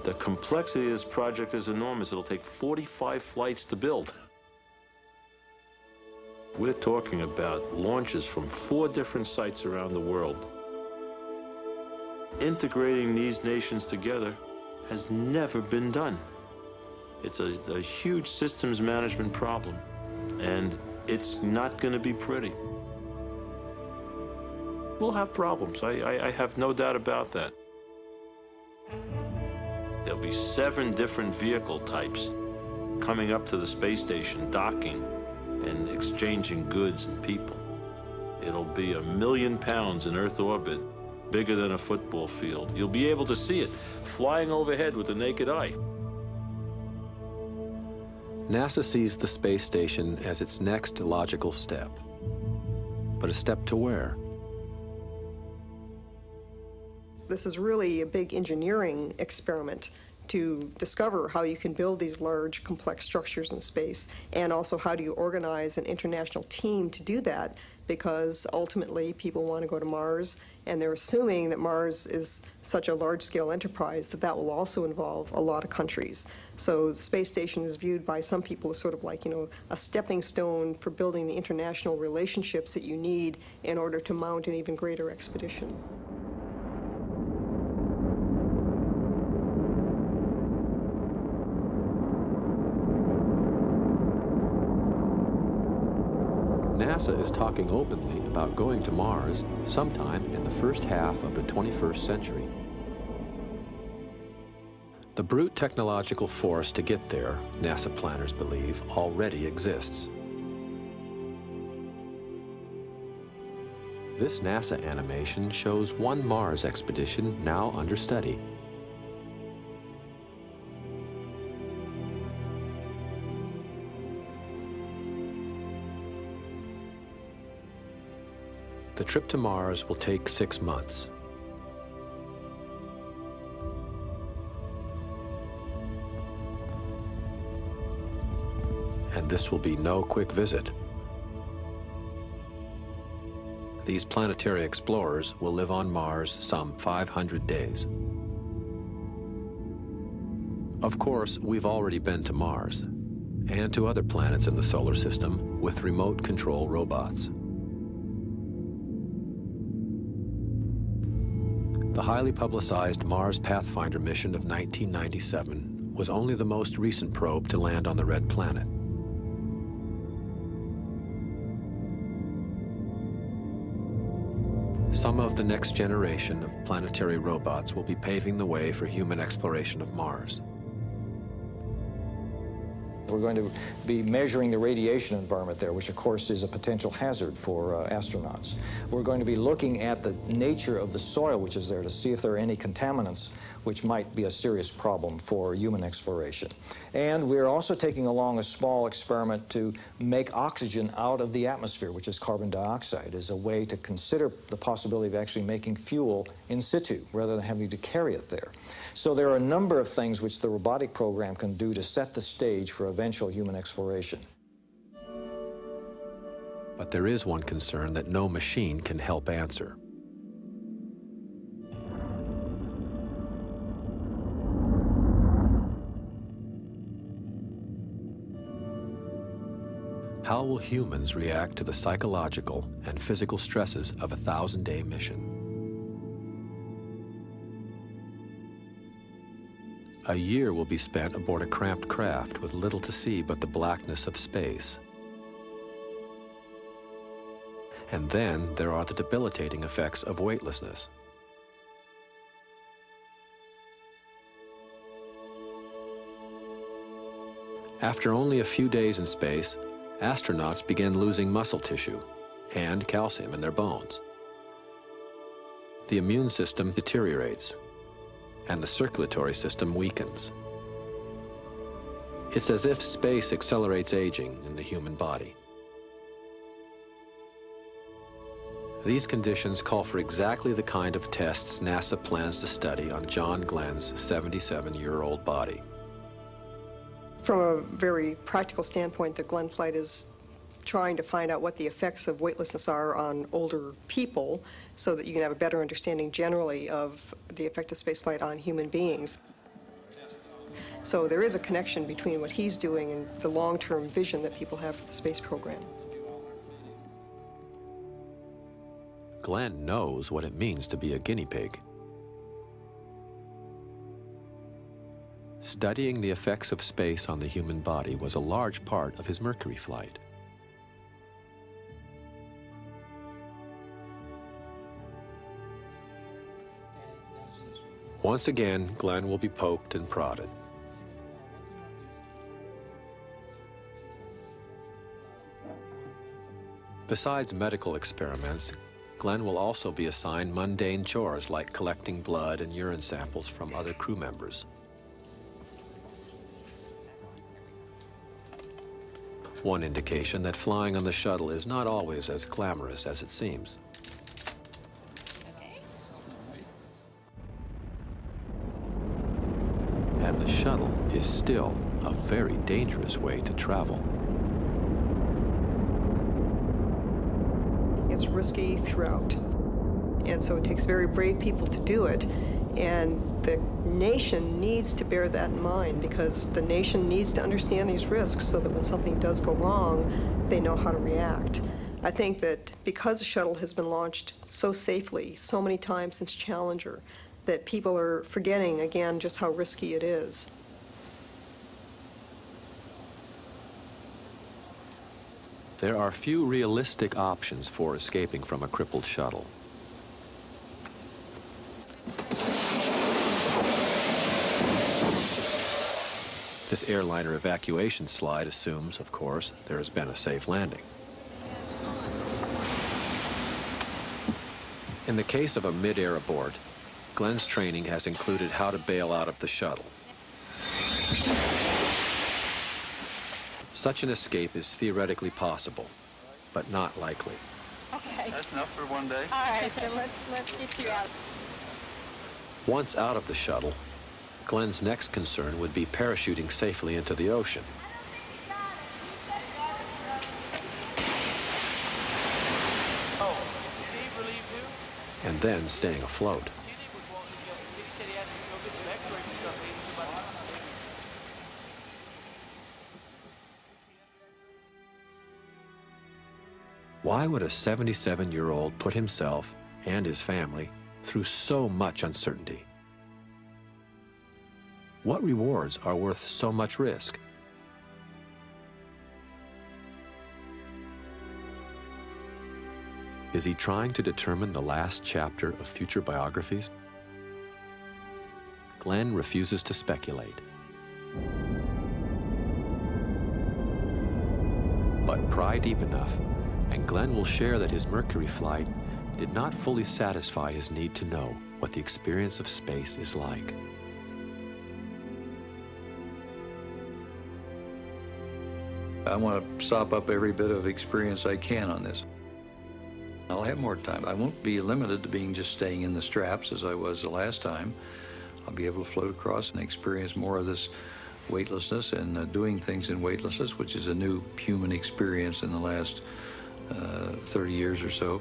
The complexity of this project is enormous. It'll take 45 flights to build. We're talking about launches from four different sites around the world. Integrating these nations together has never been done. It's a, a huge systems management problem, and it's not going to be pretty. We'll have problems. I, I, I have no doubt about that. There'll be seven different vehicle types coming up to the space station, docking, and exchanging goods and people. It'll be a million pounds in Earth orbit, bigger than a football field. You'll be able to see it flying overhead with the naked eye. NASA sees the space station as its next logical step. But a step to where? This is really a big engineering experiment to discover how you can build these large, complex structures in space, and also how do you organize an international team to do that, because ultimately people want to go to Mars, and they're assuming that Mars is such a large-scale enterprise that that will also involve a lot of countries. So the space station is viewed by some people as sort of like, you know, a stepping stone for building the international relationships that you need in order to mount an even greater expedition. NASA is talking openly about going to Mars sometime in the first half of the 21st century. The brute technological force to get there, NASA planners believe, already exists. This NASA animation shows one Mars expedition now under study. The trip to Mars will take six months. And this will be no quick visit. These planetary explorers will live on Mars some 500 days. Of course, we've already been to Mars and to other planets in the solar system with remote control robots. The highly publicized Mars Pathfinder mission of 1997 was only the most recent probe to land on the Red Planet. Some of the next generation of planetary robots will be paving the way for human exploration of Mars. We're going to be measuring the radiation environment there, which of course is a potential hazard for uh, astronauts. We're going to be looking at the nature of the soil which is there to see if there are any contaminants which might be a serious problem for human exploration. And we're also taking along a small experiment to make oxygen out of the atmosphere, which is carbon dioxide, as a way to consider the possibility of actually making fuel in situ rather than having to carry it there. So there are a number of things which the robotic program can do to set the stage for eventual human exploration. But there is one concern that no machine can help answer. How will humans react to the psychological and physical stresses of a thousand-day mission? A year will be spent aboard a cramped craft with little to see but the blackness of space. And then there are the debilitating effects of weightlessness. After only a few days in space, astronauts begin losing muscle tissue and calcium in their bones. The immune system deteriorates, and the circulatory system weakens. It's as if space accelerates aging in the human body. These conditions call for exactly the kind of tests NASA plans to study on John Glenn's 77-year-old body. From a very practical standpoint, the Glenn flight is trying to find out what the effects of weightlessness are on older people so that you can have a better understanding generally of the effect of spaceflight on human beings. So there is a connection between what he's doing and the long-term vision that people have for the space program. Glenn knows what it means to be a guinea pig. Studying the effects of space on the human body was a large part of his Mercury flight. Once again, Glenn will be poked and prodded. Besides medical experiments, Glenn will also be assigned mundane chores like collecting blood and urine samples from other crew members. One indication that flying on the shuttle is not always as glamorous as it seems. Still a very dangerous way to travel. It's risky throughout. And so it takes very brave people to do it. And the nation needs to bear that in mind because the nation needs to understand these risks so that when something does go wrong, they know how to react. I think that because the shuttle has been launched so safely, so many times since Challenger, that people are forgetting again just how risky it is. There are few realistic options for escaping from a crippled shuttle. This airliner evacuation slide assumes, of course, there has been a safe landing. In the case of a mid-air abort, Glenn's training has included how to bail out of the shuttle. Such an escape is theoretically possible, but not likely. Okay. That's enough for one day. All right, then let's, let's get you out. Once out of the shuttle, Glenn's next concern would be parachuting safely into the ocean. Oh, Steve relieved you? and then staying afloat. Why would a 77-year-old put himself and his family through so much uncertainty? What rewards are worth so much risk? Is he trying to determine the last chapter of future biographies? Glenn refuses to speculate. But pry deep enough, and Glenn will share that his Mercury flight did not fully satisfy his need to know what the experience of space is like. I want to sop up every bit of experience I can on this. I'll have more time. I won't be limited to being just staying in the straps as I was the last time. I'll be able to float across and experience more of this weightlessness and uh, doing things in weightlessness, which is a new human experience in the last uh, 30 years or so.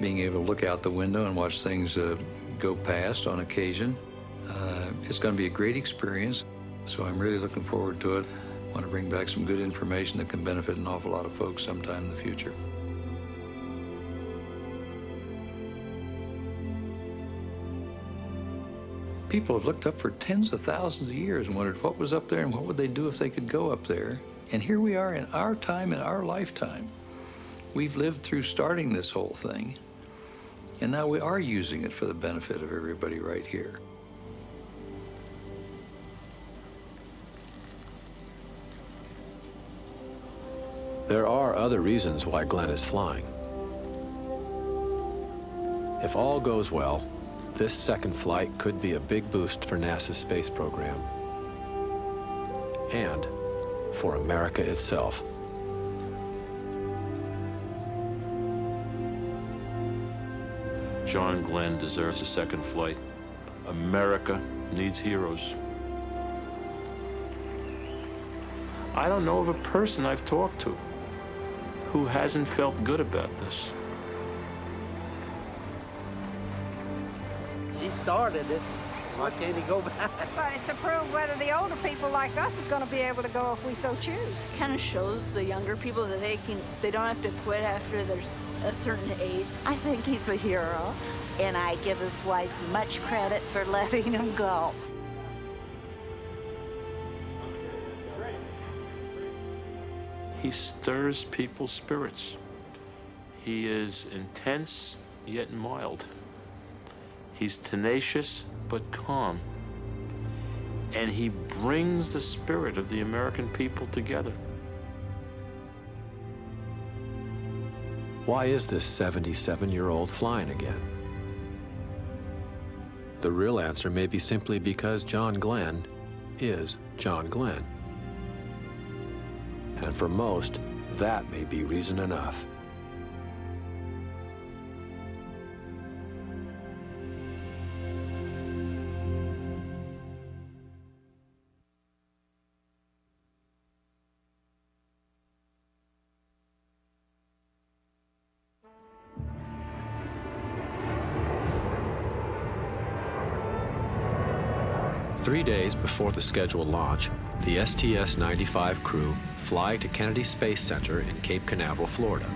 Being able to look out the window and watch things uh, go past on occasion. Uh, it's going to be a great experience, so I'm really looking forward to it. Want to bring back some good information that can benefit an awful lot of folks sometime in the future. People have looked up for tens of thousands of years and wondered what was up there and what would they do if they could go up there. And here we are in our time, in our lifetime. We've lived through starting this whole thing, and now we are using it for the benefit of everybody right here. There are other reasons why Glenn is flying. If all goes well, this second flight could be a big boost for NASA's space program and for America itself. John Glenn deserves a second flight. America needs heroes. I don't know of a person I've talked to who hasn't felt good about this. He started it. Why can't he go back? But it's to prove whether the older people like us is going to be able to go if we so choose. kind of shows the younger people that they can they don't have to quit after there's a certain age. I think he's a hero, and I give his wife much credit for letting him go. He stirs people's spirits. He is intense yet mild. He's tenacious but calm. And he brings the spirit of the American people together. Why is this 77-year-old flying again? The real answer may be simply because John Glenn is John Glenn. And for most, that may be reason enough. Before the scheduled launch, the STS-95 crew fly to Kennedy Space Center in Cape Canaveral, Florida.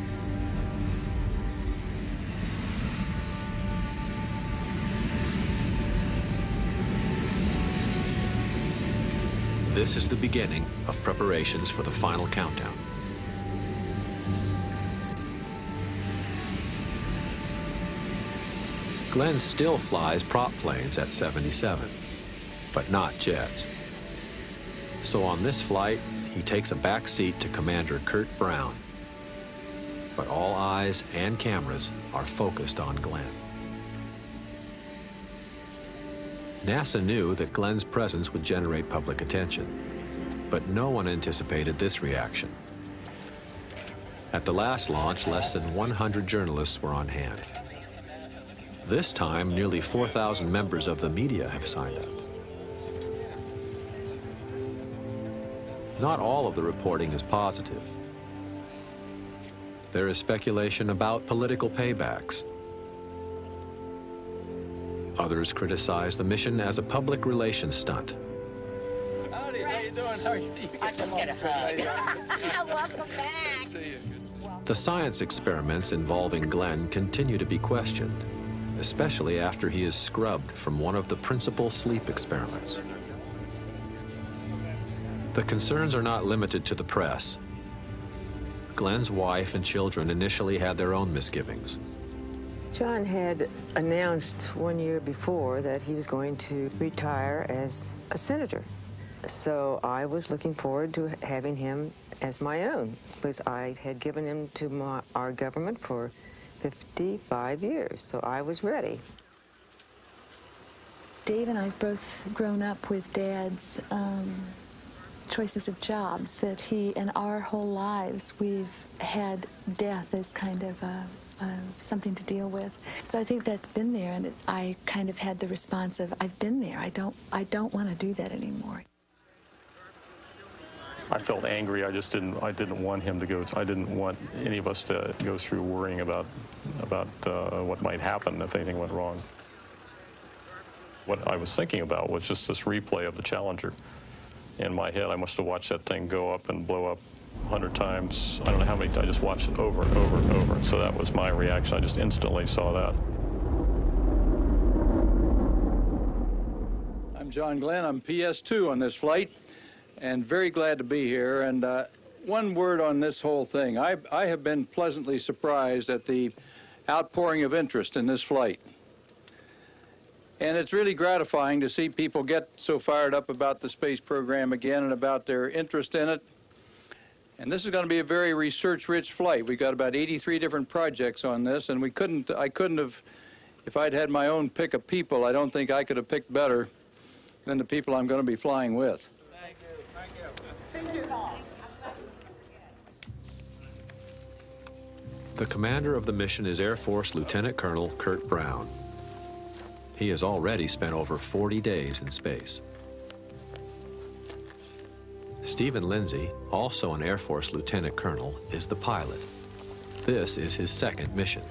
This is the beginning of preparations for the final countdown. Glenn still flies prop planes at 77, but not jets. So on this flight, he takes a back seat to Commander Curt Brown. But all eyes and cameras are focused on Glenn. NASA knew that Glenn's presence would generate public attention, but no one anticipated this reaction. At the last launch, less than 100 journalists were on hand. This time, nearly 4,000 members of the media have signed up. Not all of the reporting is positive. There is speculation about political paybacks. Others criticize the mission as a public relations stunt. Howdy, how you doing? How are you? I just get a hug. Welcome back. The science experiments involving Glenn continue to be questioned, especially after he is scrubbed from one of the principal sleep experiments. The concerns are not limited to the press. Glenn's wife and children initially had their own misgivings. John had announced one year before that he was going to retire as a senator. So I was looking forward to having him as my own because I had given him to my, our government for 55 years, so I was ready. Dave and I have both grown up with Dad's um, choices of jobs that he, in our whole lives, we've had death as kind of a, a, something to deal with. So I think that's been there, and I kind of had the response of, I've been there. I don't, I don't want to do that anymore. I felt angry. I just didn't. I didn't want him to go. I didn't want any of us to go through worrying about about uh, what might happen if anything went wrong. What I was thinking about was just this replay of the Challenger. In my head, I must have watched that thing go up and blow up a hundred times. I don't know how many. I just watched it over and over and over. So that was my reaction. I just instantly saw that. I'm John Glenn. I'm PS2 on this flight and very glad to be here. And uh, one word on this whole thing. I, I have been pleasantly surprised at the outpouring of interest in this flight. And it's really gratifying to see people get so fired up about the space program again and about their interest in it. And this is going to be a very research-rich flight. We've got about 83 different projects on this, and we couldn't, I couldn't have, if I'd had my own pick of people, I don't think I could have picked better than the people I'm going to be flying with. Thank you. Thank you. Thank you. The commander of the mission is Air Force Lieutenant Colonel Curt Brown. He has already spent over 40 days in space. Steven Lindsey, also an Air Force Lieutenant Colonel, is the pilot. This is his second mission.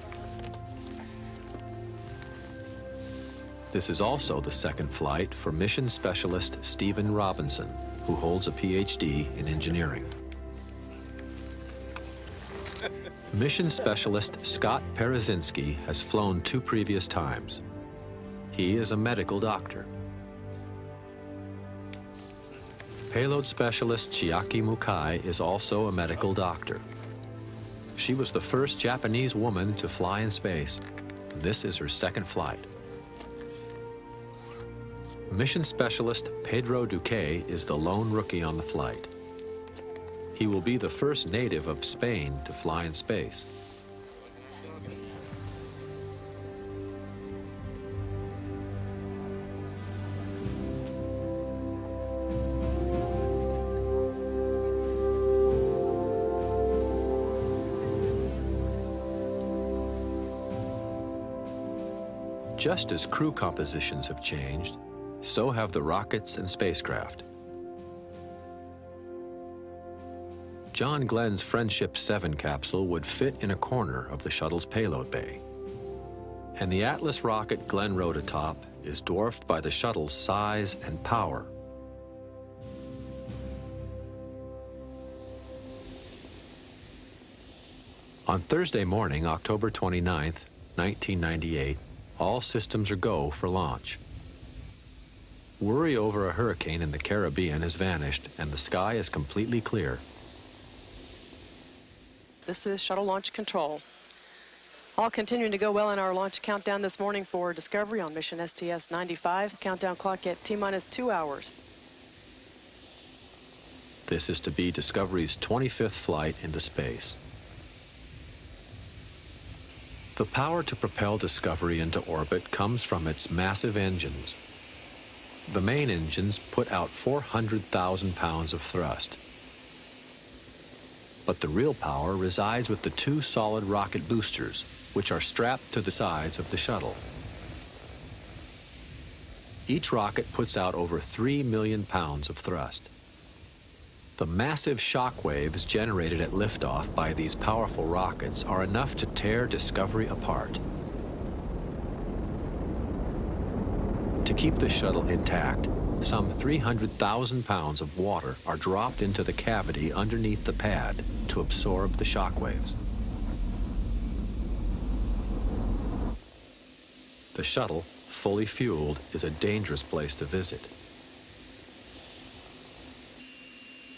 This is also the second flight for mission specialist Stephen Robinson, who holds a PhD in engineering. Mission specialist Scott Parazynski has flown two previous times. He is a medical doctor. Payload specialist Chiaki Mukai is also a medical doctor. She was the first Japanese woman to fly in space. This is her second flight. Mission specialist Pedro Duque is the lone rookie on the flight. He will be the first native of Spain to fly in space. Just as crew compositions have changed, so have the rockets and spacecraft. John Glenn's Friendship 7 capsule would fit in a corner of the shuttle's payload bay. And the Atlas rocket Glenn rode atop is dwarfed by the shuttle's size and power. On Thursday morning, October 29, 1998, all systems are go for launch. Worry over a hurricane in the Caribbean has vanished, and the sky is completely clear. This is Shuttle Launch Control. All continuing to go well in our launch countdown this morning for Discovery on mission STS-95. Countdown clock at T-minus two hours. This is to be Discovery's 25th flight into space. The power to propel Discovery into orbit comes from its massive engines. The main engines put out 400,000 pounds of thrust. But the real power resides with the two solid rocket boosters, which are strapped to the sides of the shuttle. Each rocket puts out over 3 million pounds of thrust. The massive shock waves generated at liftoff by these powerful rockets are enough to tear Discovery apart. To keep the shuttle intact, some 300,000 pounds of water are dropped into the cavity underneath the pad to absorb the shock waves. The shuttle, fully fueled, is a dangerous place to visit.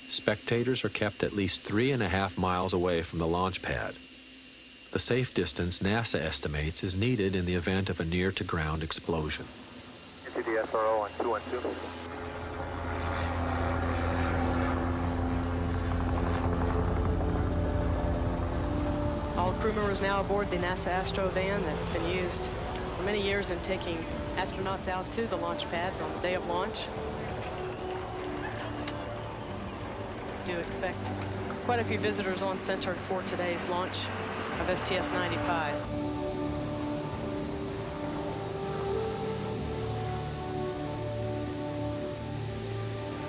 Spectators are kept at least three and a half miles away from the launch pad. The safe distance NASA estimates is needed in the event of a near-to-ground explosion. Into the SRO on 212. All crew members now aboard the NASA Astro van that's been used for many years in taking astronauts out to the launch pads on the day of launch. Do expect quite a few visitors on center for today's launch of STS-95.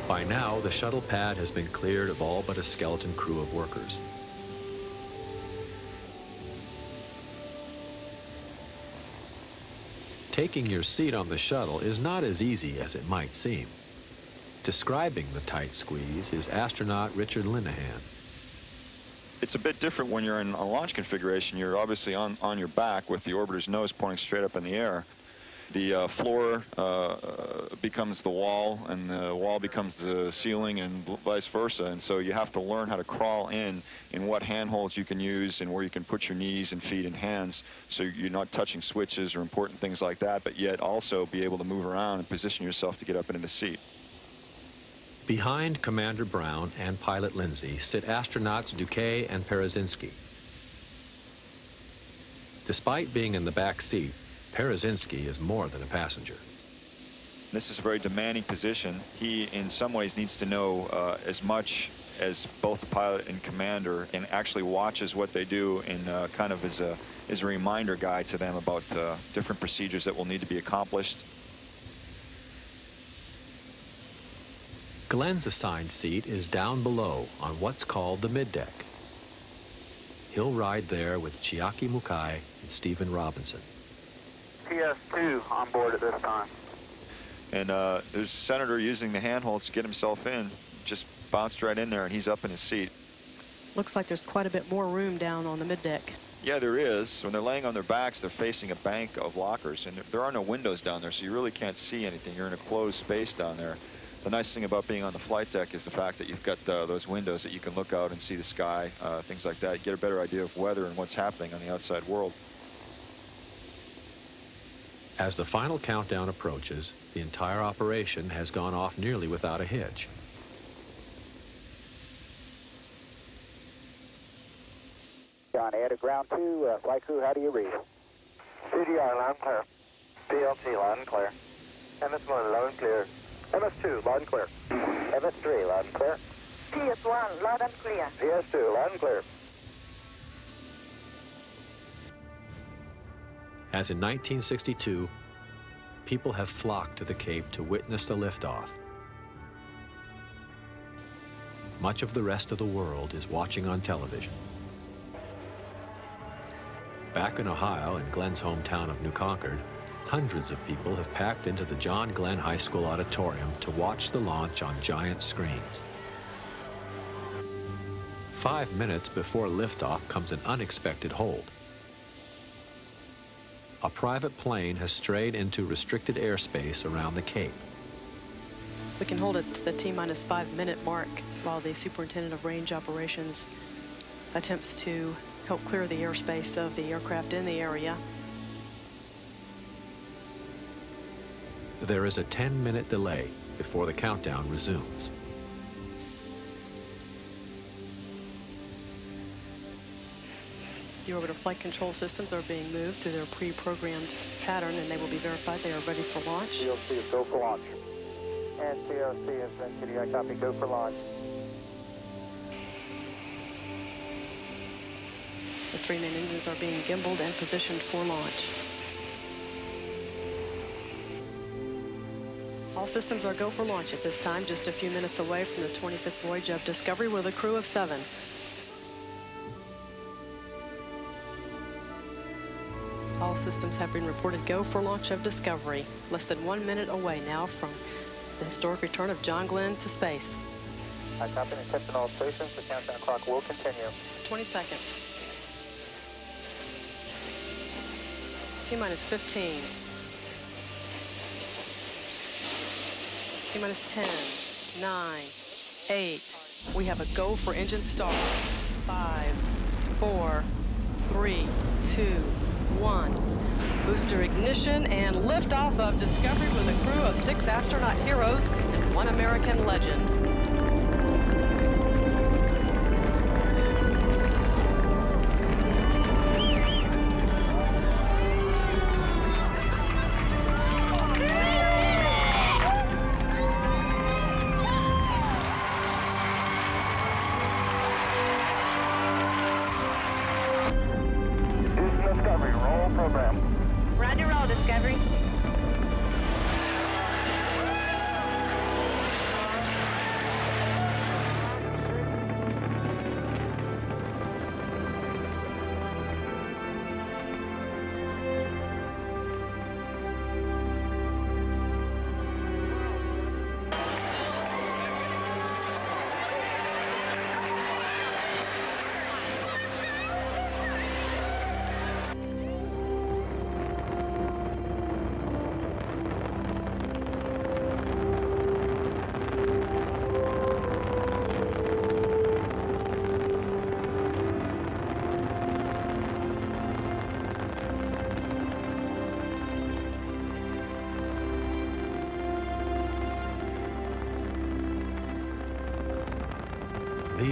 By now, the shuttle pad has been cleared of all but a skeleton crew of workers. Taking your seat on the shuttle is not as easy as it might seem. Describing the tight squeeze is astronaut Richard Linnehan. It's a bit different when you're in a launch configuration. You're obviously on, on your back with the orbiter's nose pointing straight up in the air. The uh, floor uh, becomes the wall, and the wall becomes the ceiling, and vice versa. And so you have to learn how to crawl in, in what handholds you can use, and where you can put your knees and feet and hands, so you're not touching switches or important things like that, but yet also be able to move around and position yourself to get up into the seat. Behind Commander Brown and pilot Lindsey sit astronauts Duque and Parazynski. Despite being in the back seat, Parazynski is more than a passenger. This is a very demanding position. He, in some ways, needs to know uh, as much as both the pilot and commander and actually watches what they do and uh, kind of as a, as a reminder guide to them about uh, different procedures that will need to be accomplished. Glenn's assigned seat is down below on what's called the middeck. He'll ride there with Chiaki Mukai and Stephen Robinson. TS2 on board at this time. And uh, there's a senator using the handholds to get himself in. Just bounced right in there, and he's up in his seat. Looks like there's quite a bit more room down on the middeck. Yeah, there is. When they're laying on their backs, they're facing a bank of lockers, and there are no windows down there, so you really can't see anything. You're in a closed space down there. The nice thing about being on the flight deck is the fact that you've got uh, those windows that you can look out and see the sky, uh, things like that. You get a better idea of weather and what's happening on the outside world. As the final countdown approaches, the entire operation has gone off nearly without a hitch. John, air to ground two, uh, flight crew, how do you read? CDR, loud and clear. PLT, loud and clear. MS1, loud and clear. MS2, loud and clear. MS3, loud and clear. PS1, loud and clear. PS2, loud and clear. As in 1962, people have flocked to the Cape to witness the liftoff. Much of the rest of the world is watching on television. Back in Ohio, in Glenn's hometown of New Concord, hundreds of people have packed into the John Glenn High School auditorium to watch the launch on giant screens. Five minutes before liftoff comes an unexpected hold. A private plane has strayed into restricted airspace around the Cape. We can hold it to the T-minus five minute mark while the Superintendent of Range Operations attempts to help clear the airspace of the aircraft in the area. There is a 10-minute delay before the countdown resumes. The orbital flight control systems are being moved through their pre-programmed pattern and they will be verified they are ready for launch. TLC is go for launch. And TLC is Kitty, I copy, go for launch. The three main engines are being gimbaled and positioned for launch. All systems are go for launch at this time, just a few minutes away from the 25th voyage of Discovery with a crew of seven. All systems have been reported go for launch of Discovery, less than one minute away now from the historic return of John Glenn to space. I copy and attention all stations. The countdown clock will continue. 20 seconds. T-minus 15. T-minus 10, 9, 8. We have a go for engine start. 5, 4, 3, 2, 1. Booster ignition and liftoff of Discovery with a crew of six astronaut heroes and one American legend.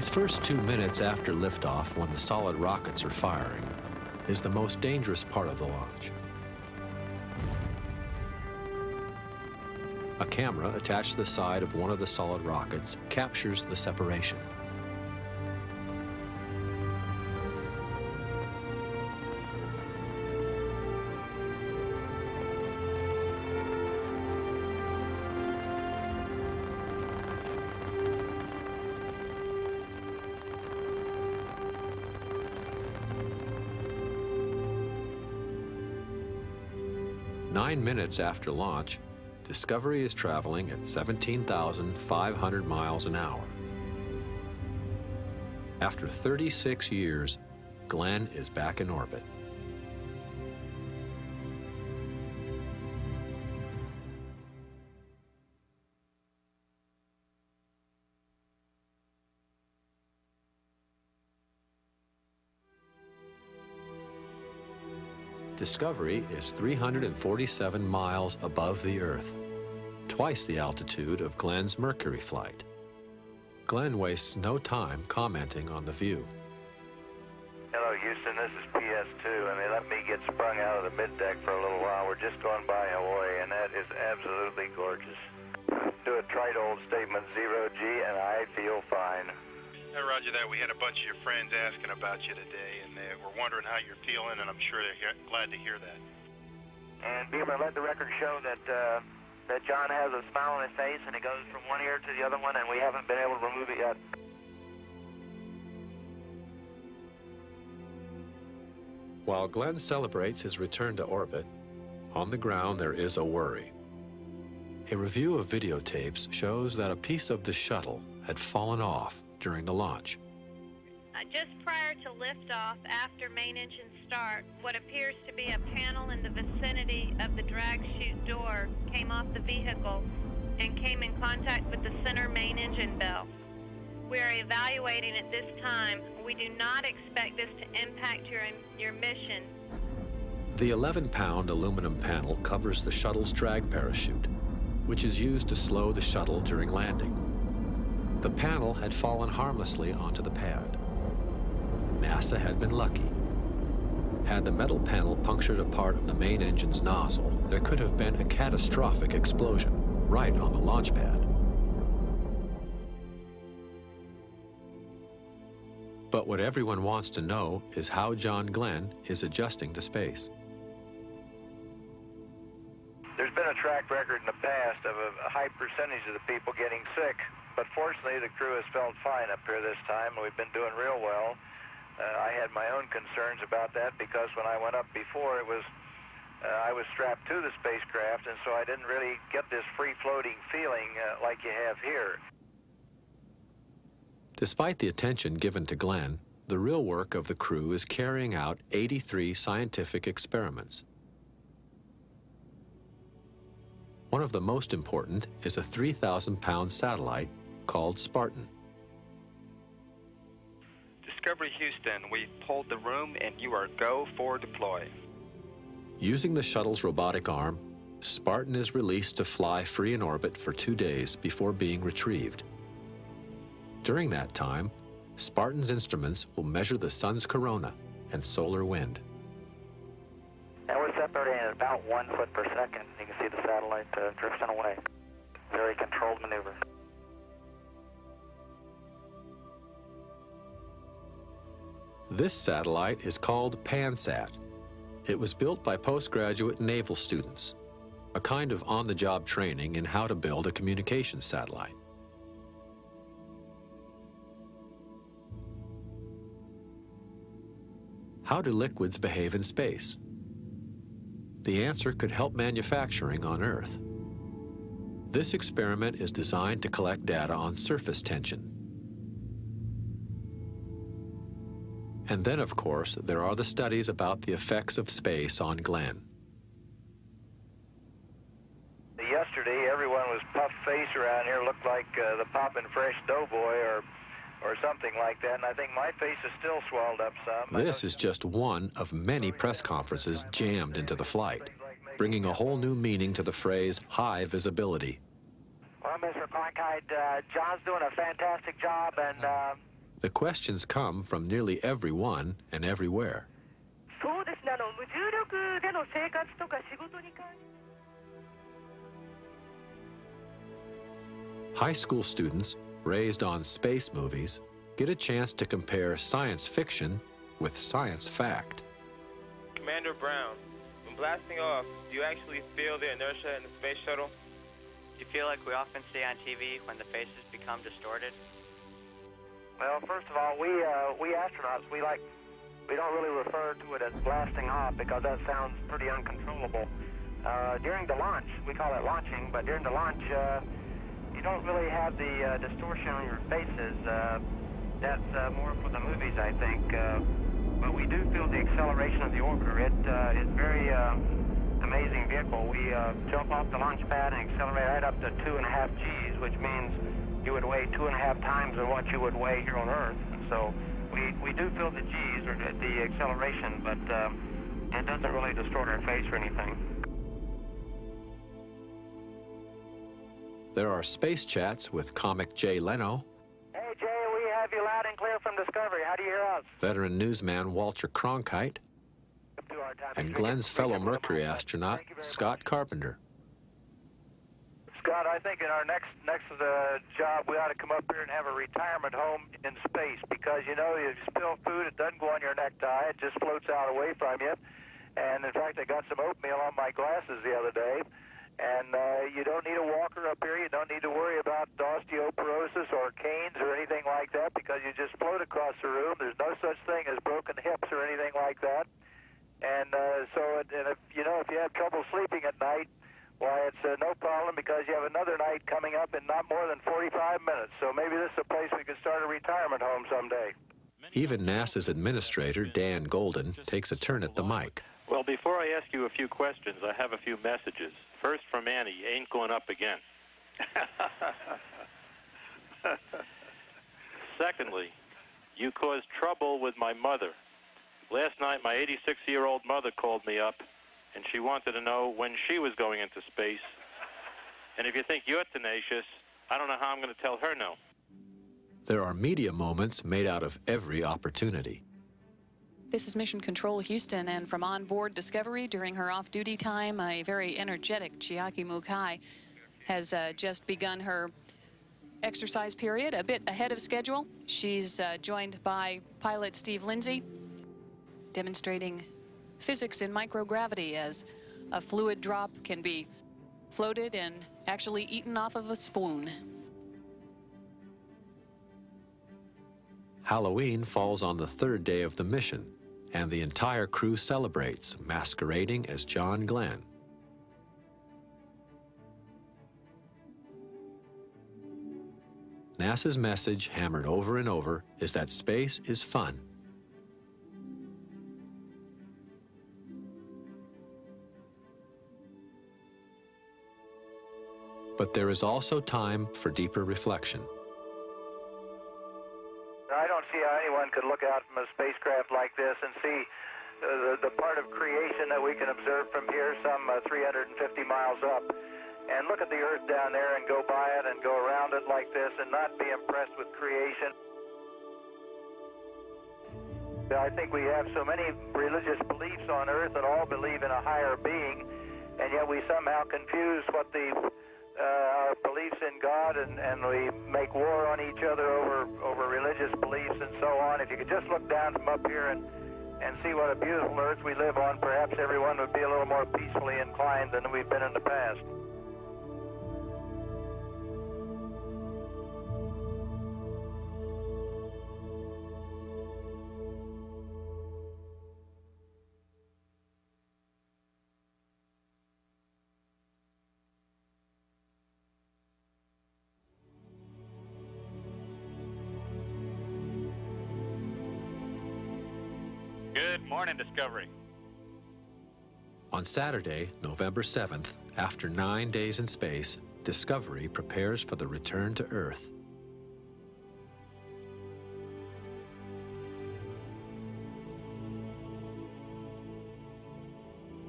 These first two minutes after liftoff, when the solid rockets are firing, is the most dangerous part of the launch. A camera attached to the side of one of the solid rockets captures the separation. Minutes after launch, Discovery is traveling at 17,500 miles an hour. After 36 years, Glenn is back in orbit. Discovery is 347 miles above the Earth, twice the altitude of Glenn's Mercury flight. Glenn wastes no time commenting on the view. Hello, Houston. This is PS2, and they let me get sprung out of the middeck for a little while. We're just going by Hawaii, and that is absolutely gorgeous. Do a trite old statement, zero G, and I feel fine. Hey, Roger that. We had a bunch of your friends asking about you today, and they were wondering how you're feeling, and I'm sure they're he- glad to hear that. And Beamer, let the record show that uh, that John has a smile on his face, and it goes from one ear to the other one, and we haven't been able to remove it yet. While Glenn celebrates his return to orbit, on the ground there is a worry. A review of videotapes shows that a piece of the shuttle had fallen off during the launch. Uh, just prior to liftoff, after main engine start, what appears to be a panel in the vicinity of the drag chute door came off the vehicle and came in contact with the center main engine bell. We are evaluating at this time. We do not expect this to impact your, your mission. The 11-pound aluminum panel covers the shuttle's drag parachute, which is used to slow the shuttle during landing. The panel had fallen harmlessly onto the pad. NASA had been lucky. Had the metal panel punctured a part of the main engine's nozzle, there could have been a catastrophic explosion right on the launch pad. But what everyone wants to know is how John Glenn is adjusting to space. There's been a track record in the past of a, high percentage of the people getting sick, but fortunately the crew has felt fine up here this time, and we've been doing real well. Uh, I had my own concerns about that because when I went up before, it was uh, I was strapped to the spacecraft, and so I didn't really get this free-floating feeling uh, like you have here. Despite the attention given to Glenn, the real work of the crew is carrying out 83 scientific experiments. One of the most important is a 3,000-pound satellite called Spartan. Discovery Houston, we've pulled the room and you are go for deploy. Using the shuttle's robotic arm, Spartan is released to fly free in orbit for two days before being retrieved. During that time, Spartan's instruments will measure the sun's corona and solar wind. Now we're separating at about one foot per second. You can see the satellite uh, drifting away. Very controlled maneuver. This satellite is called PanSat. It was built by postgraduate naval students, a kind of on-the-job training in how to build a communications satellite. How do liquids behave in space? The answer could help manufacturing on Earth. This experiment is designed to collect data on surface tension. And then, of course, there are the studies about the effects of space on Glenn. Yesterday, everyone was puffed face around here, looked like uh, the poppin' fresh doughboy or, or something like that, and I think my face is still swelled up some. This is just one of many press conferences jammed into the flight, bringing a whole new meaning to the phrase high visibility. Well, Mr. Cronkite, uh, John's doing a fantastic job, and uh, the questions come from nearly everyone and everywhere. High school students raised on space movies get a chance to compare science fiction with science fact. Commander Brown, when blasting off, do you actually feel the inertia in the space shuttle? Do you feel like we often see on TV when the faces become distorted? Well, first of all, we uh, we astronauts we like we don't really refer to it as blasting off because that sounds pretty uncontrollable. Uh, during the launch, we call it launching, but during the launch, uh, you don't really have the uh, distortion on your faces. Uh, that's uh, more for the movies, I think. Uh, but we do feel the acceleration of the orbiter. It uh, is very uh, amazing vehicle. We uh, jump off the launch pad and accelerate right up to two and a half Gs, which means you would weigh two and a half times of what you would weigh here on Earth. So we, we do feel the G's or the, the acceleration, but uh, it doesn't really distort our face or anything. There are space chats with comic Jay Leno, Hey, Jay, we have you loud and clear from Discovery. How do you hear us? veteran newsman Walter Cronkite, and Glenn's fellow Mercury astronaut, Scott Carpenter. Scott, I think in our next next uh, job, we ought to come up here and have a retirement home in space because you know you spill food, it doesn't go on your necktie, it just floats out away from you. And in fact, I got some oatmeal on my glasses the other day. And uh, you don't need a walker up here. You don't need to worry about osteoporosis or canes or anything like that because you just float across the room. There's no such thing as broken hips or anything like that. And uh, so, it, and if you know, if you have trouble sleeping at night, why, it's uh, no problem because you have another night coming up in not more than 45 minutes. So maybe this is a place we could start a retirement home someday. Even NASA's administrator, Dan Goldin, takes a turn at the mic. Well, before I ask you a few questions, I have a few messages. First from Annie, ain't going up again. Secondly, you caused trouble with my mother. Last night, my 86-year-old mother called me up, and she wanted to know when she was going into space. And if you think you're tenacious, I don't know how I'm going to tell her no. There are media moments made out of every opportunity. This is Mission Control Houston, and from onboard Discovery during her off-duty time, a very energetic Chiaki Mukai has uh, just begun her exercise period a bit ahead of schedule. She's uh, joined by pilot Steve Lindsey, demonstrating physics in microgravity as a fluid drop can be floated and actually eaten off of a spoon. Halloween falls on the third day of the mission, and the entire crew celebrates, masquerading as John Glenn. NASA's message, hammered over and over, is that space is fun. But there is also time for deeper reflection. I don't see how anyone could look out from a spacecraft like this and see uh, the, the part of creation that we can observe from here, some uh, 350 miles up, and look at the Earth down there and go by it and go around it like this and not be impressed with creation. I think we have so many religious beliefs on Earth that all believe in a higher being, and yet we somehow confuse what the uh, our beliefs in God and, and we make war on each other over, over religious beliefs and so on. If you could just look down from up here and, and see what a beautiful earth we live on, perhaps everyone would be a little more peacefully inclined than we've been in the past. Morning, Discovery. On Saturday, November 7th, after nine days in space, Discovery prepares for the return to Earth.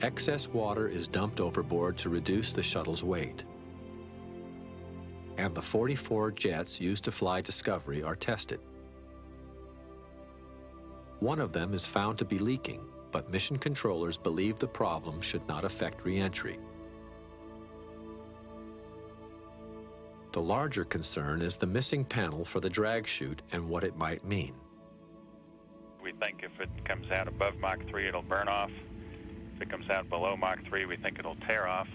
Excess water is dumped overboard to reduce the shuttle's weight. And the 44 jets used to fly Discovery are tested. One of them is found to be leaking, but mission controllers believe the problem should not affect reentry. The larger concern is the missing panel for the drag chute and what it might mean. We think if it comes out above Mach 3, it'll burn off. If it comes out below Mach 3, we think it'll tear off.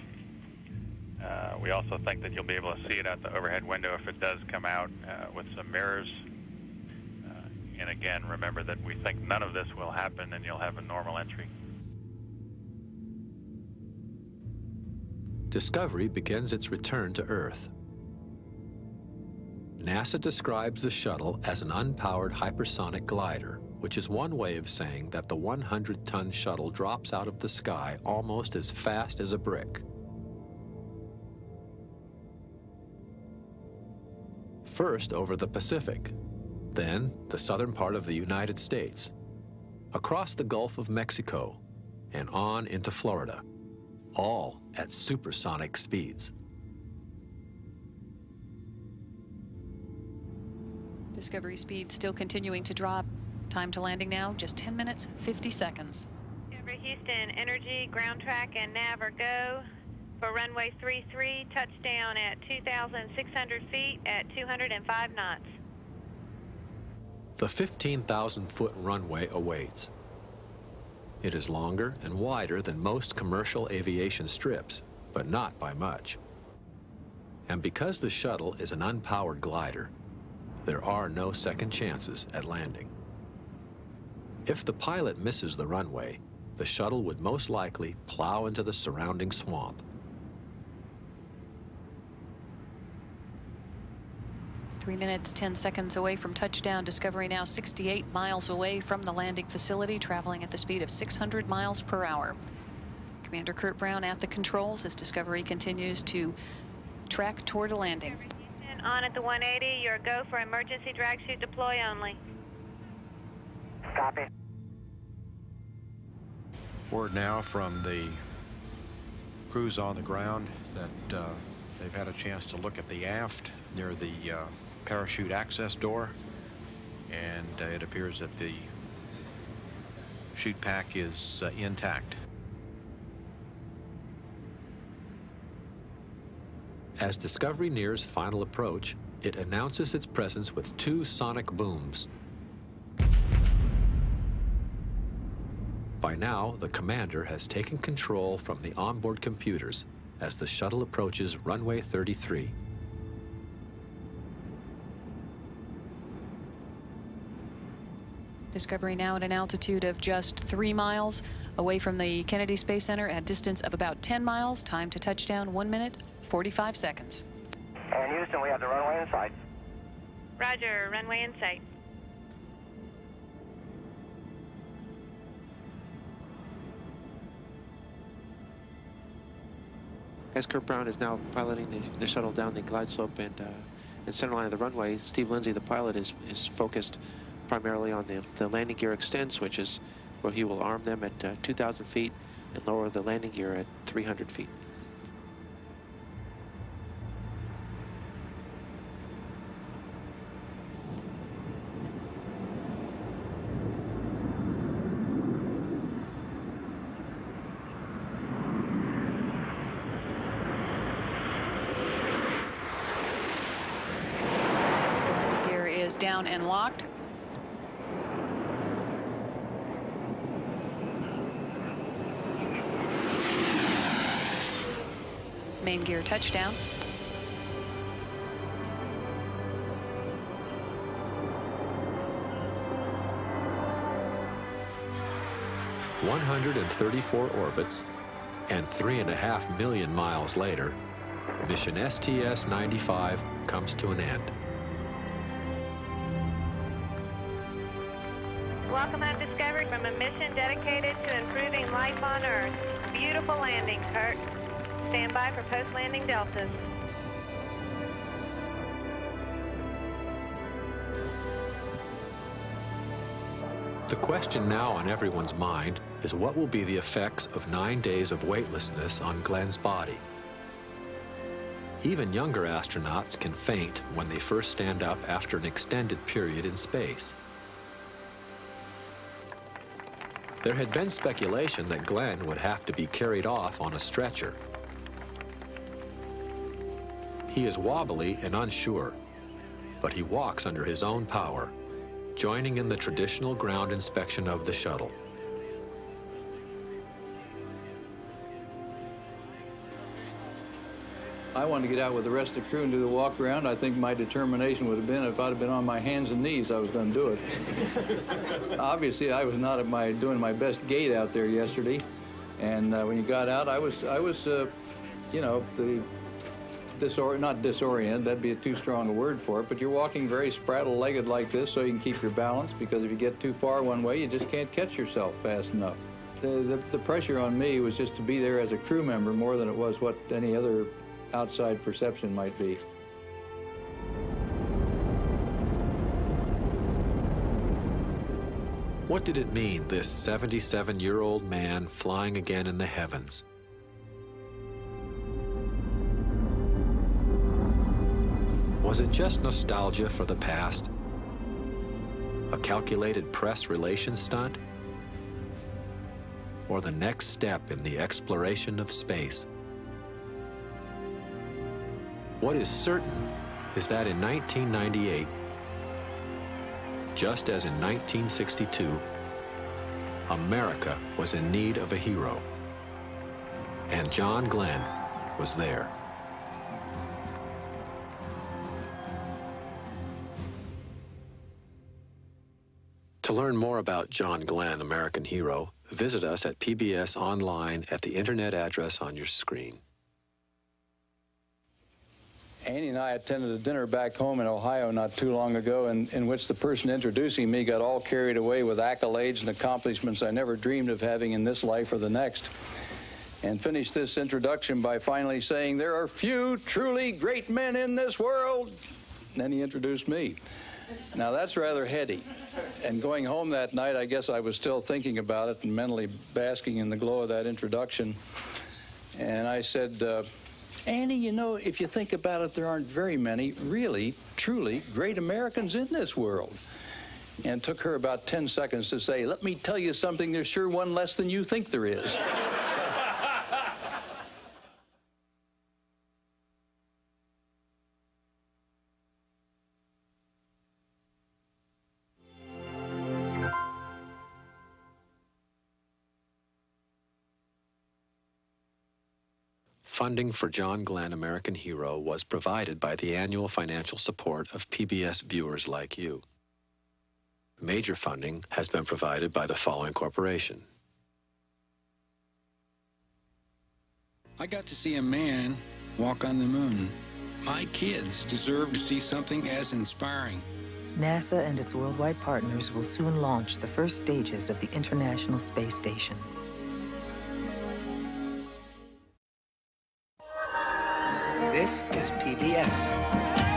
Uh, we also think that you'll be able to see it out the overhead window if it does come out uh, with some mirrors. And again, remember that we think none of this will happen and you'll have a normal entry. Discovery begins its return to Earth. NASA describes the shuttle as an unpowered hypersonic glider, which is one way of saying that the 100-ton shuttle drops out of the sky almost as fast as a brick. First over the Pacific, then the southern part of the United States, across the Gulf of Mexico, and on into Florida, all at supersonic speeds. Discovery speed still continuing to drop. Time to landing now, just 10 minutes, 50 seconds. Discovery Houston, energy, ground track, and nav are go for runway 33, touchdown at 2,600 feet at 205 knots. The 15,000-foot runway awaits. It is longer and wider than most commercial aviation strips, but not by much. And because the shuttle is an unpowered glider, there are no second chances at landing. If the pilot misses the runway, the shuttle would most likely plow into the surrounding swamp. Three minutes, 10 seconds away from touchdown. Discovery now 68 miles away from the landing facility, traveling at the speed of 600 miles per hour. Commander Curt Brown at the controls as Discovery continues to track toward a landing. On at the 180, your go for emergency drag chute deploy only. Copy. Word now from the crews on the ground that uh, they've had a chance to look at the aft near the uh, parachute access door and uh, it appears that the chute pack is uh, intact. As Discovery nears final approach, it announces its presence with two sonic booms. By now, the commander has taken control from the onboard computers as the shuttle approaches runway 33. Discovery now at an altitude of just three miles away from the Kennedy Space Center at a distance of about 10 miles. Time to touchdown, one minute, 45 seconds. And Houston, we have the runway in sight. Roger, runway in sight. As Curt Brown is now piloting the, the shuttle down the glide slope and uh, in center line of the runway, Steve Lindsey, the pilot, is, is focused primarily on the, the landing gear extend switches, where he will arm them at uh, 2,000 feet and lower the landing gear at 300 feet. Landing gear is down and locked. Main gear touchdown. One hundred and thirty-four orbits, and three and a half million miles later, mission STS-95 comes to an end. Welcome on Discovery from a mission dedicated to improving life on Earth. Beautiful landing, Curt. Stand by for post-landing deltas. The question now on everyone's mind is what will be the effects of nine days of weightlessness on Glenn's body? Even younger astronauts can faint when they first stand up after an extended period in space. There had been speculation that Glenn would have to be carried off on a stretcher. He is wobbly and unsure, but he walks under his own power, joining in the traditional ground inspection of the shuttle. I wanted to get out with the rest of the crew and do the walk around. I think my determination would have been if I'd have been on my hands and knees, I was going to do it. Obviously, I was not at my doing my best gait out there yesterday, and uh, when you got out, I was I was, uh, you know, the not disoriented. That'd be a too strong a word for it. But you're walking very spraddle-legged like this, so you can keep your balance. Because if you get too far one way, you just can't catch yourself fast enough. The, the, the pressure on me was just to be there as a crew member more than it was what any other outside perception might be. What did it mean, this 77-year-old man flying again in the heavens? Was it just nostalgia for the past? A calculated press relations stunt? Or the next step in the exploration of space? What is certain is that in 1998, just as in 1962, America was in need of a hero. And John Glenn was there. Learn more about John Glenn, American Hero, visit us at PBS online at the internet address on your screen. Annie and I attended a dinner back home in Ohio not too long ago in, in which the person introducing me got all carried away with accolades and accomplishments I never dreamed of having in this life or the next. And finished this introduction by finally saying, There are few truly great men in this world. And then he introduced me. Now that's rather heady. And going home that night, I guess I was still thinking about it and mentally basking in the glow of that introduction. And I said, uh, Annie, you know, if you think about it, there aren't very many really, truly great Americans in this world. And it took her about 10 seconds to say, let me tell you something, there's sure one less than you think there is. Funding for John Glenn American Hero was provided by the annual financial support of PBS viewers like you. Major funding has been provided by the following corporation. I got to see a man walk on the moon. My kids deserve to see something as inspiring. NASA and its worldwide partners will soon launch the first stages of the International Space Station. This is PBS.